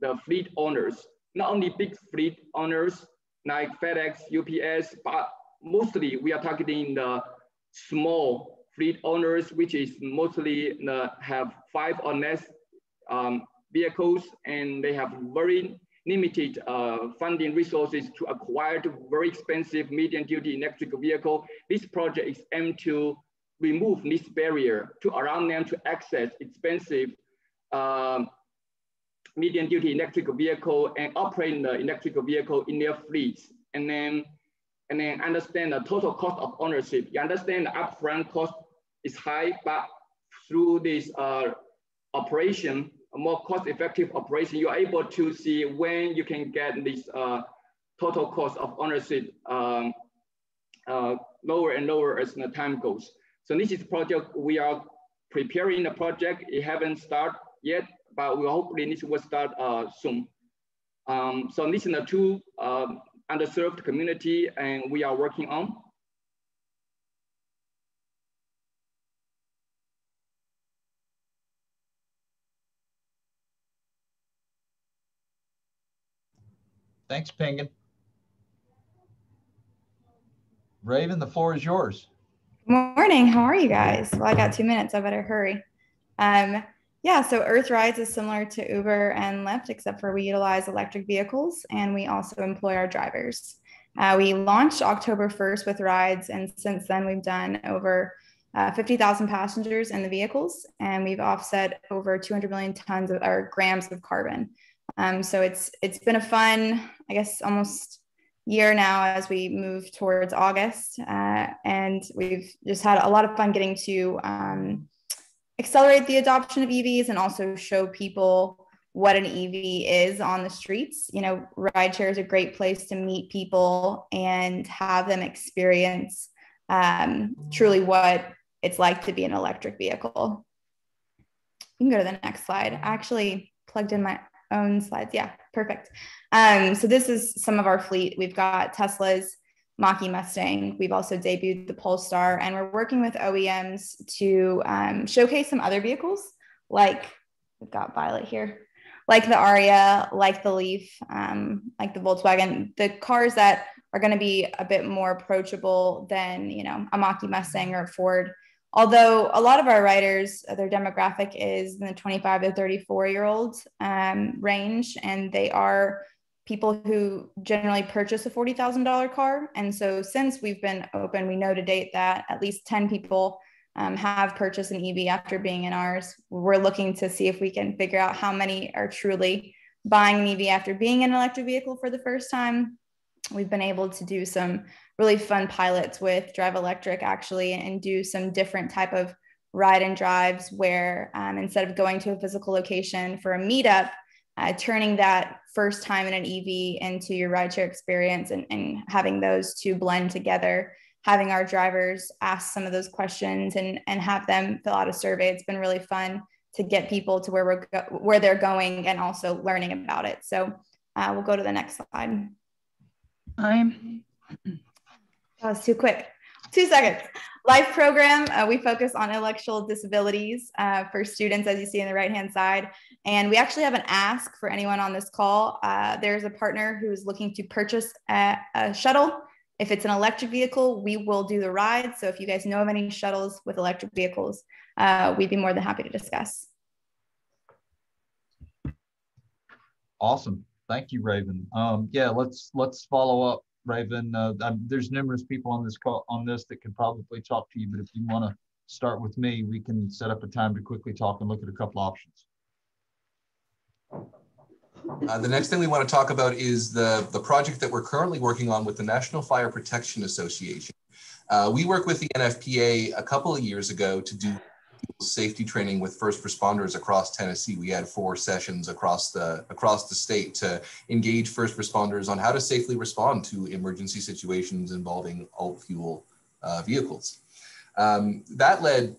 S20: the fleet owners, not only big fleet owners like FedEx, UPS, but mostly we are targeting the small fleet owners, which is mostly the, have five or less um, vehicles, and they have very limited uh, funding resources to acquire very expensive medium duty electric vehicle. This project is aimed to remove this barrier to allow them to access expensive um, medium duty electric vehicle and operate the electric vehicle in their fleets. And then, and then understand the total cost of ownership. You understand the upfront cost is high, but through this uh, operation, a more cost-effective operation, you're able to see when you can get this uh, total cost of ownership um, uh, lower and lower as the time goes. So this is project we are preparing the project. It haven't started yet, but we hopefully this will start uh, soon. Um, so this is the two um, underserved community and we are working on.
S1: Thanks, Pingen. Raven, the floor is yours.
S21: Good morning. How are you guys? Well, I got two minutes. I better hurry. Um, yeah, so Earth Rides is similar to Uber and Lyft, except for we utilize electric vehicles and we also employ our drivers. Uh, we launched October 1st with rides, and since then we've done over uh, 50,000 passengers in the vehicles, and we've offset over 200 million tons of or grams of carbon. Um, so it's it's been a fun, I guess, almost year now as we move towards August, uh, and we've just had a lot of fun getting to um, accelerate the adoption of EVs and also show people what an EV is on the streets. You know, rideshare is a great place to meet people and have them experience um, truly what it's like to be an electric vehicle. You can go to the next slide. I actually plugged in my own slides. Yeah, perfect. Um, so this is some of our fleet. We've got Tesla's Mach-E Mustang. We've also debuted the Polestar, and we're working with OEMs to um, showcase some other vehicles, like we've got Violet here, like the Ariya, like the Leaf, um, like the Volkswagen, the cars that are going to be a bit more approachable than you know a Mach-E Mustang or Ford although a lot of our writers their demographic is in the 25 to 34 year old um, range and they are people who generally purchase a $40000 car. And so since we've been open we know to date that at least 10 people um, have purchased an ev after being in ours. We're looking to see if we can figure out how many are truly buying an ev after being in an electric vehicle for the first time. We've been able to do some really fun pilots with drive electric actually and do some different type of ride and drives where um, instead of going to a physical location for a meetup uh, turning that first time in an ev into your rideshare experience and, and having those two blend together having our drivers ask some of those questions and, and have them fill out a survey it's been really fun to get people to where we're go- where they're going and also learning about it so uh, we'll go to the next slide I'm that was too quick. Two seconds. Life program, uh, we focus on intellectual disabilities uh, for students, as you see on the right hand side. And we actually have an ask for anyone on this call. Uh, there's a partner who's looking to purchase a, a, shuttle. If it's an electric vehicle, we will do the ride. So if you guys know of any shuttles with electric vehicles, uh, we'd be more than happy to discuss.
S1: Awesome. Thank you, Raven. Um, yeah, let's let's follow up Raven. Uh, there's numerous people on this call on this that could probably talk to you, but if you want to start with me, we can set up a time to quickly talk and look at a couple options.
S3: Uh, the next thing we want to talk about is the, the project that we're currently working on with the National Fire Protection Association. Uh, we worked with the NFPA a couple of years ago to do safety training with first responders across Tennessee. We had four sessions across the across the state to engage first responders on how to safely respond to emergency situations involving alt fuel uh, vehicles. Um, that led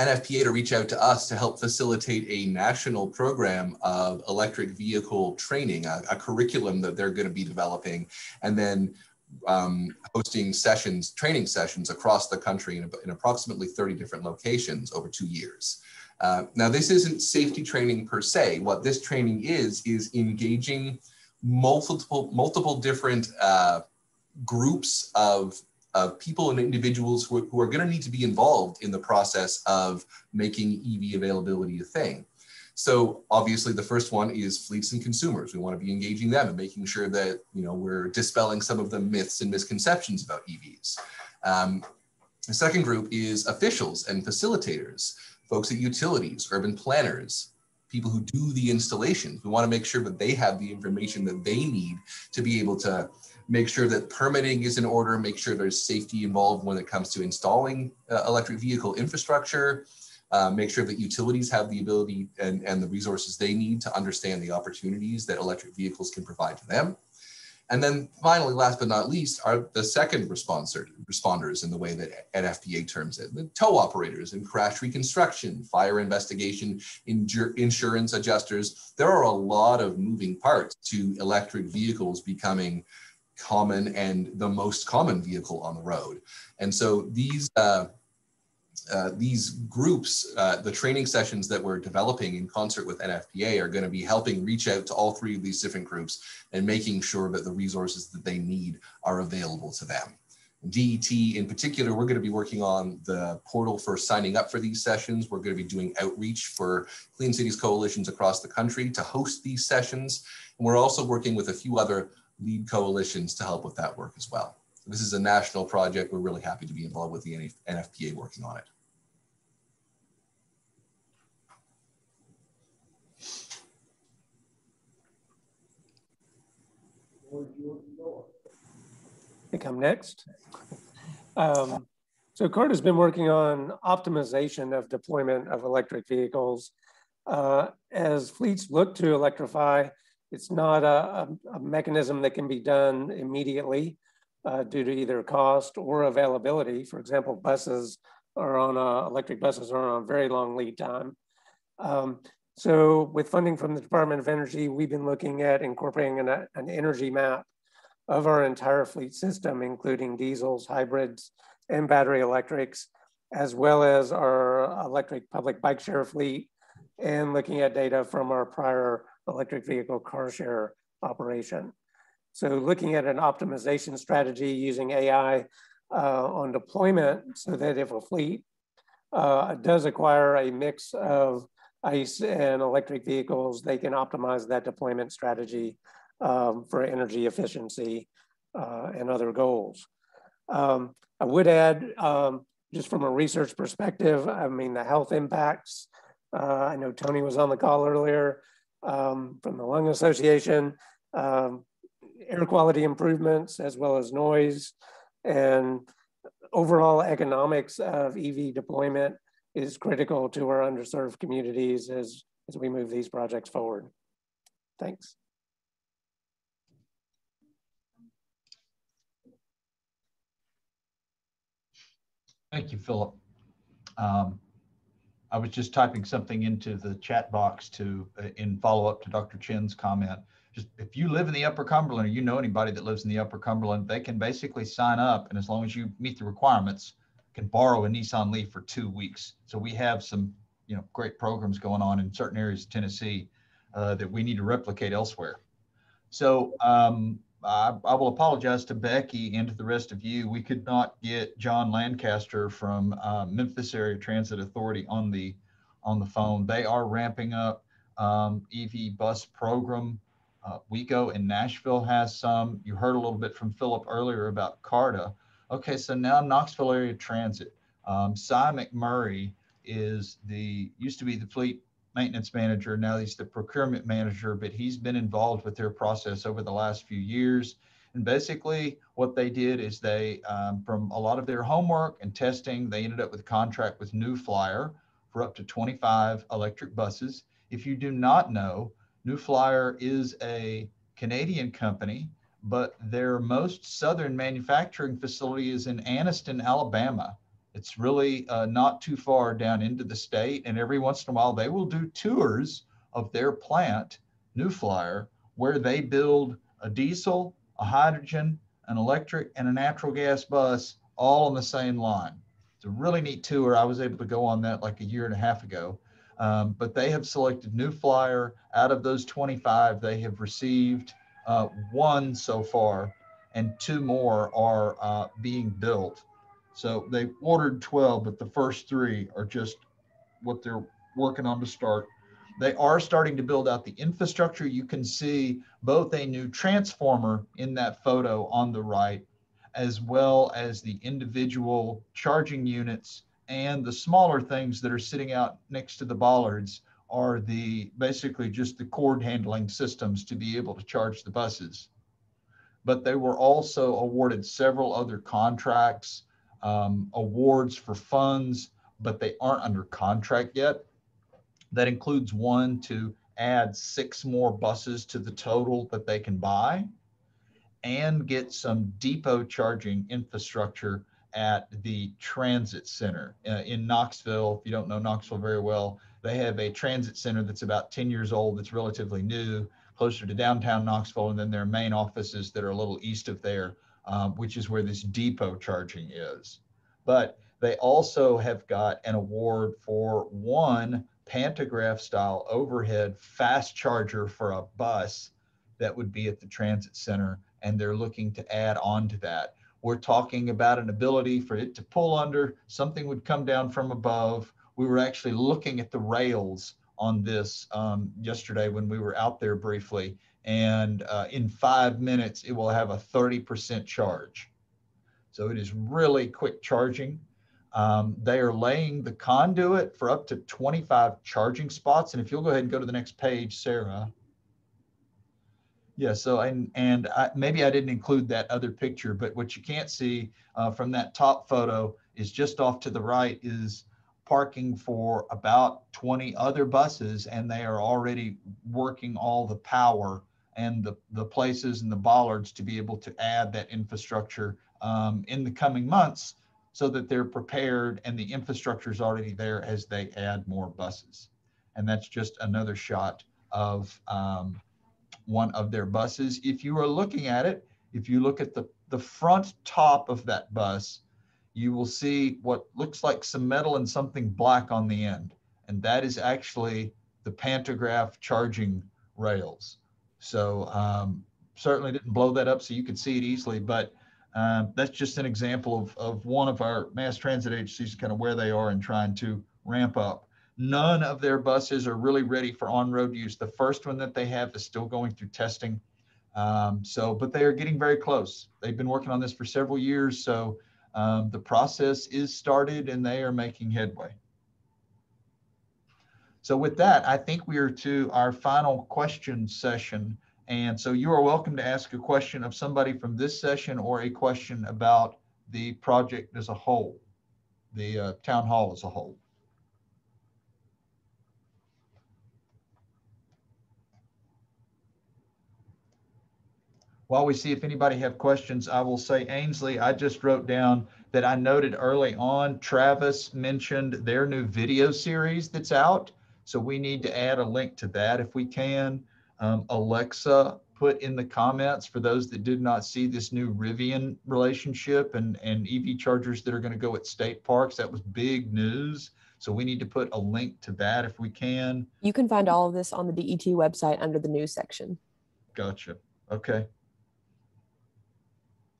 S3: NFPA to reach out to us to help facilitate a national program of electric vehicle training, a, a curriculum that they're going to be developing, and then um, hosting sessions, training sessions across the country in, in, approximately 30 different locations over two years. Uh, now, this isn't safety training per se. What this training is, is engaging multiple, multiple different uh, groups of, of people and individuals who, who are going to need to be involved in the process of making EV availability a thing. So obviously the first one is fleets and consumers. We want to be engaging them and making sure that, you know, we're dispelling some of the myths and misconceptions about EVs. Um, the second group is officials and facilitators, folks at utilities, urban planners, people who do the installations. We want to make sure that they have the information that they need to be able to make sure that permitting is in order, make sure there's safety involved when it comes to installing uh, electric vehicle infrastructure, uh, make sure that utilities have the ability and, and the resources they need to understand the opportunities that electric vehicles can provide to them. And then finally, last but not least, are the second responder, responders in the way that NFPA terms it, the tow operators and crash reconstruction, fire investigation, insurance adjusters. There are a lot of moving parts to electric vehicles becoming common and the most common vehicle on the road. And so these, uh, uh, these groups, uh, the training sessions that we're developing in concert with NFPA are going to be helping reach out to all three of these different groups and making sure that the resources that they need are available to them. DET in particular, we're going to be working on the portal for signing up for these sessions. We're going to be doing outreach for Clean Cities coalitions across the country to host these sessions. And we're also working with a few other lead coalitions to help with that work as well. So this is a national project. We're really happy to be involved with the NFPA working on it.
S17: I come next. Um, so CARTA has been working on optimization of deployment of electric vehicles. Uh, as fleets look to electrify, it's not a, a, mechanism that can be done immediately uh, due to either cost or availability. For example, buses are on electric buses are on a very long lead time. Um, so with funding from the Department of Energy, we've been looking at incorporating an, an energy map of our entire fleet system, including diesels, hybrids, and battery electrics, as well as our electric public bike share fleet, and looking at data from our prior electric vehicle car share operation. So looking at an optimization strategy using AI uh, on deployment so that if a fleet uh, does acquire a mix of ICE and electric vehicles, they can optimize that deployment strategy um, for energy efficiency uh, and other goals. Um, I would add, um, just from a research perspective, I mean, the health impacts, uh, I know Tony was on the call earlier, um, from the Lung Association, um, air quality improvements, as well as noise and overall economics of EV deployment is critical to our underserved communities as, as we move these projects forward. Thanks.
S1: Thank you, Philip. Um, I was just typing something into the chat box to uh, in follow up to Dr. Chen's comment. Just if you live in the Upper Cumberland or you know anybody that lives in the Upper Cumberland, they can basically sign up, and as long as you meet the requirements, can borrow a Nissan Leaf for two weeks. So we have some, you know, great programs going on in certain areas of Tennessee uh, that we need to replicate elsewhere. So um, I, I, will apologize to Becky and to the rest of you. We could not get John Lancaster from uh, Memphis Area Transit Authority on the on the phone. They are ramping up um, EV bus program. Uh, WeGo in Nashville has some. You heard a little bit from Philip earlier about CARTA. Okay, so now Knoxville Area Transit. Um, Cy McMurray is the used to be the fleet maintenance manager. Now he's the procurement manager, but he's been involved with their process over the last few years. And basically, what they did is they, um, from a lot of their homework and testing, they ended up with a contract with New Flyer for up to 25 electric buses. If you do not know, New Flyer is a Canadian company, but their most southern manufacturing facility is in Anniston, Alabama. It's really uh, not too far down into the state. And every once in a while, they will do tours of their plant, New Flyer, where they build a diesel, a hydrogen, an electric, and a natural gas bus all on the same line. It's a really neat tour. I was able to go on that like a year and a half ago. Um, but they have selected New Flyer. Out of those 25, they have received uh, one so far, and two more are uh, being built. So they ordered 12, but the first three are just what they're working on to start. they are starting to build out the infrastructure. You can see both a new transformer in that photo on the right, as well as the individual charging units and the smaller things that are sitting out next to the bollards are the basically just the cord handling systems to be able to charge the buses. But they were also awarded several other contracts, um, awards for funds, but they aren't under contract yet. That includes one to add six more buses to the total that they can buy and get some depot charging infrastructure at the transit center uh, in Knoxville. If you don't know Knoxville very well, they have a transit center that's about 10 years old, that's relatively new, closer to downtown Knoxville. And then their main offices that are a little east of there, um, which is where this depot charging is. But they also have got an award for one pantograph style overhead fast charger for a bus that would be at the transit center. And they're looking to add on to that. We're talking about an ability for it to pull under, something would come down from above. We were actually looking at the rails on this um, yesterday when we were out there briefly. And uh, in five minutes, it will have a 30% charge. So it is really quick charging. Um, they are laying the conduit for up to 25 charging spots. And if you'll go ahead and go to the next page, Sarah. Yeah, so and and I, maybe I didn't include that other picture, but what you can't see uh, from that top photo is just off to the right is parking for about 20 other buses, and they are already working all the power and the, the places and the bollards to be able to add that infrastructure um, in the coming months so that they're prepared and the infrastructure is already there as they add more buses. And that's just another shot of um, one of their buses. If you are looking at it, if you look at the, the front top of that bus, you will see what looks like some metal and something black on the end. And that is actually the pantograph charging rails. So um, certainly didn't blow that up so you could see it easily, but um, that's just an example of, of one of our mass transit agencies, kind of where they are and trying to ramp up. None of their buses are really ready for on-road use. The first one that they have is still going through testing. Um, so, but they are getting very close. They've been working on this for several years. So um, the process is started and they are making headway. So with that, I think we are to our final question session. And so you are welcome to ask a question of somebody from this session or a question about the project as a whole, the uh, town hall as a whole. While we see if anybody have questions, I will say Ainsley, I just wrote down that I noted early on, Travis mentioned their new video series that's out. So we need to add a link to that if we can. Um, Alexa put in the comments for those that did not see this new Rivian relationship and, and EV chargers that are going to go at state parks. That was big news. So we need to put a link to that if we can.
S13: You can find all of this on the DET website under the news section.
S1: Gotcha. Okay.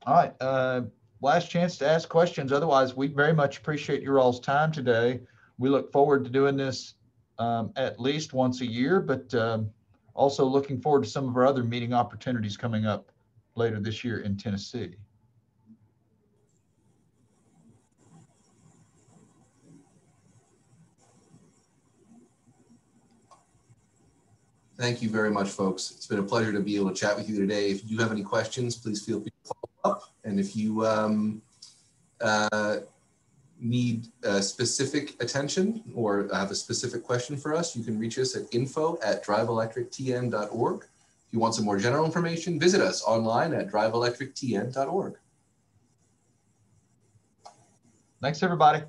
S1: All right. Uh, last chance to ask questions. Otherwise, we very much appreciate your all's time today. We look forward to doing this um, at least once a year, but um, also looking forward to some of our other meeting opportunities coming up later this year in Tennessee.
S3: Thank you very much, folks. It's been a pleasure to be able to chat with you today. If you have any questions, please feel free to follow up. And if you um, uh, need uh, specific attention or have a specific question for us, you can reach us at info at driveelectrictn.org. If you want some more general information, visit us online at driveelectrictn.org.
S1: Thanks, everybody.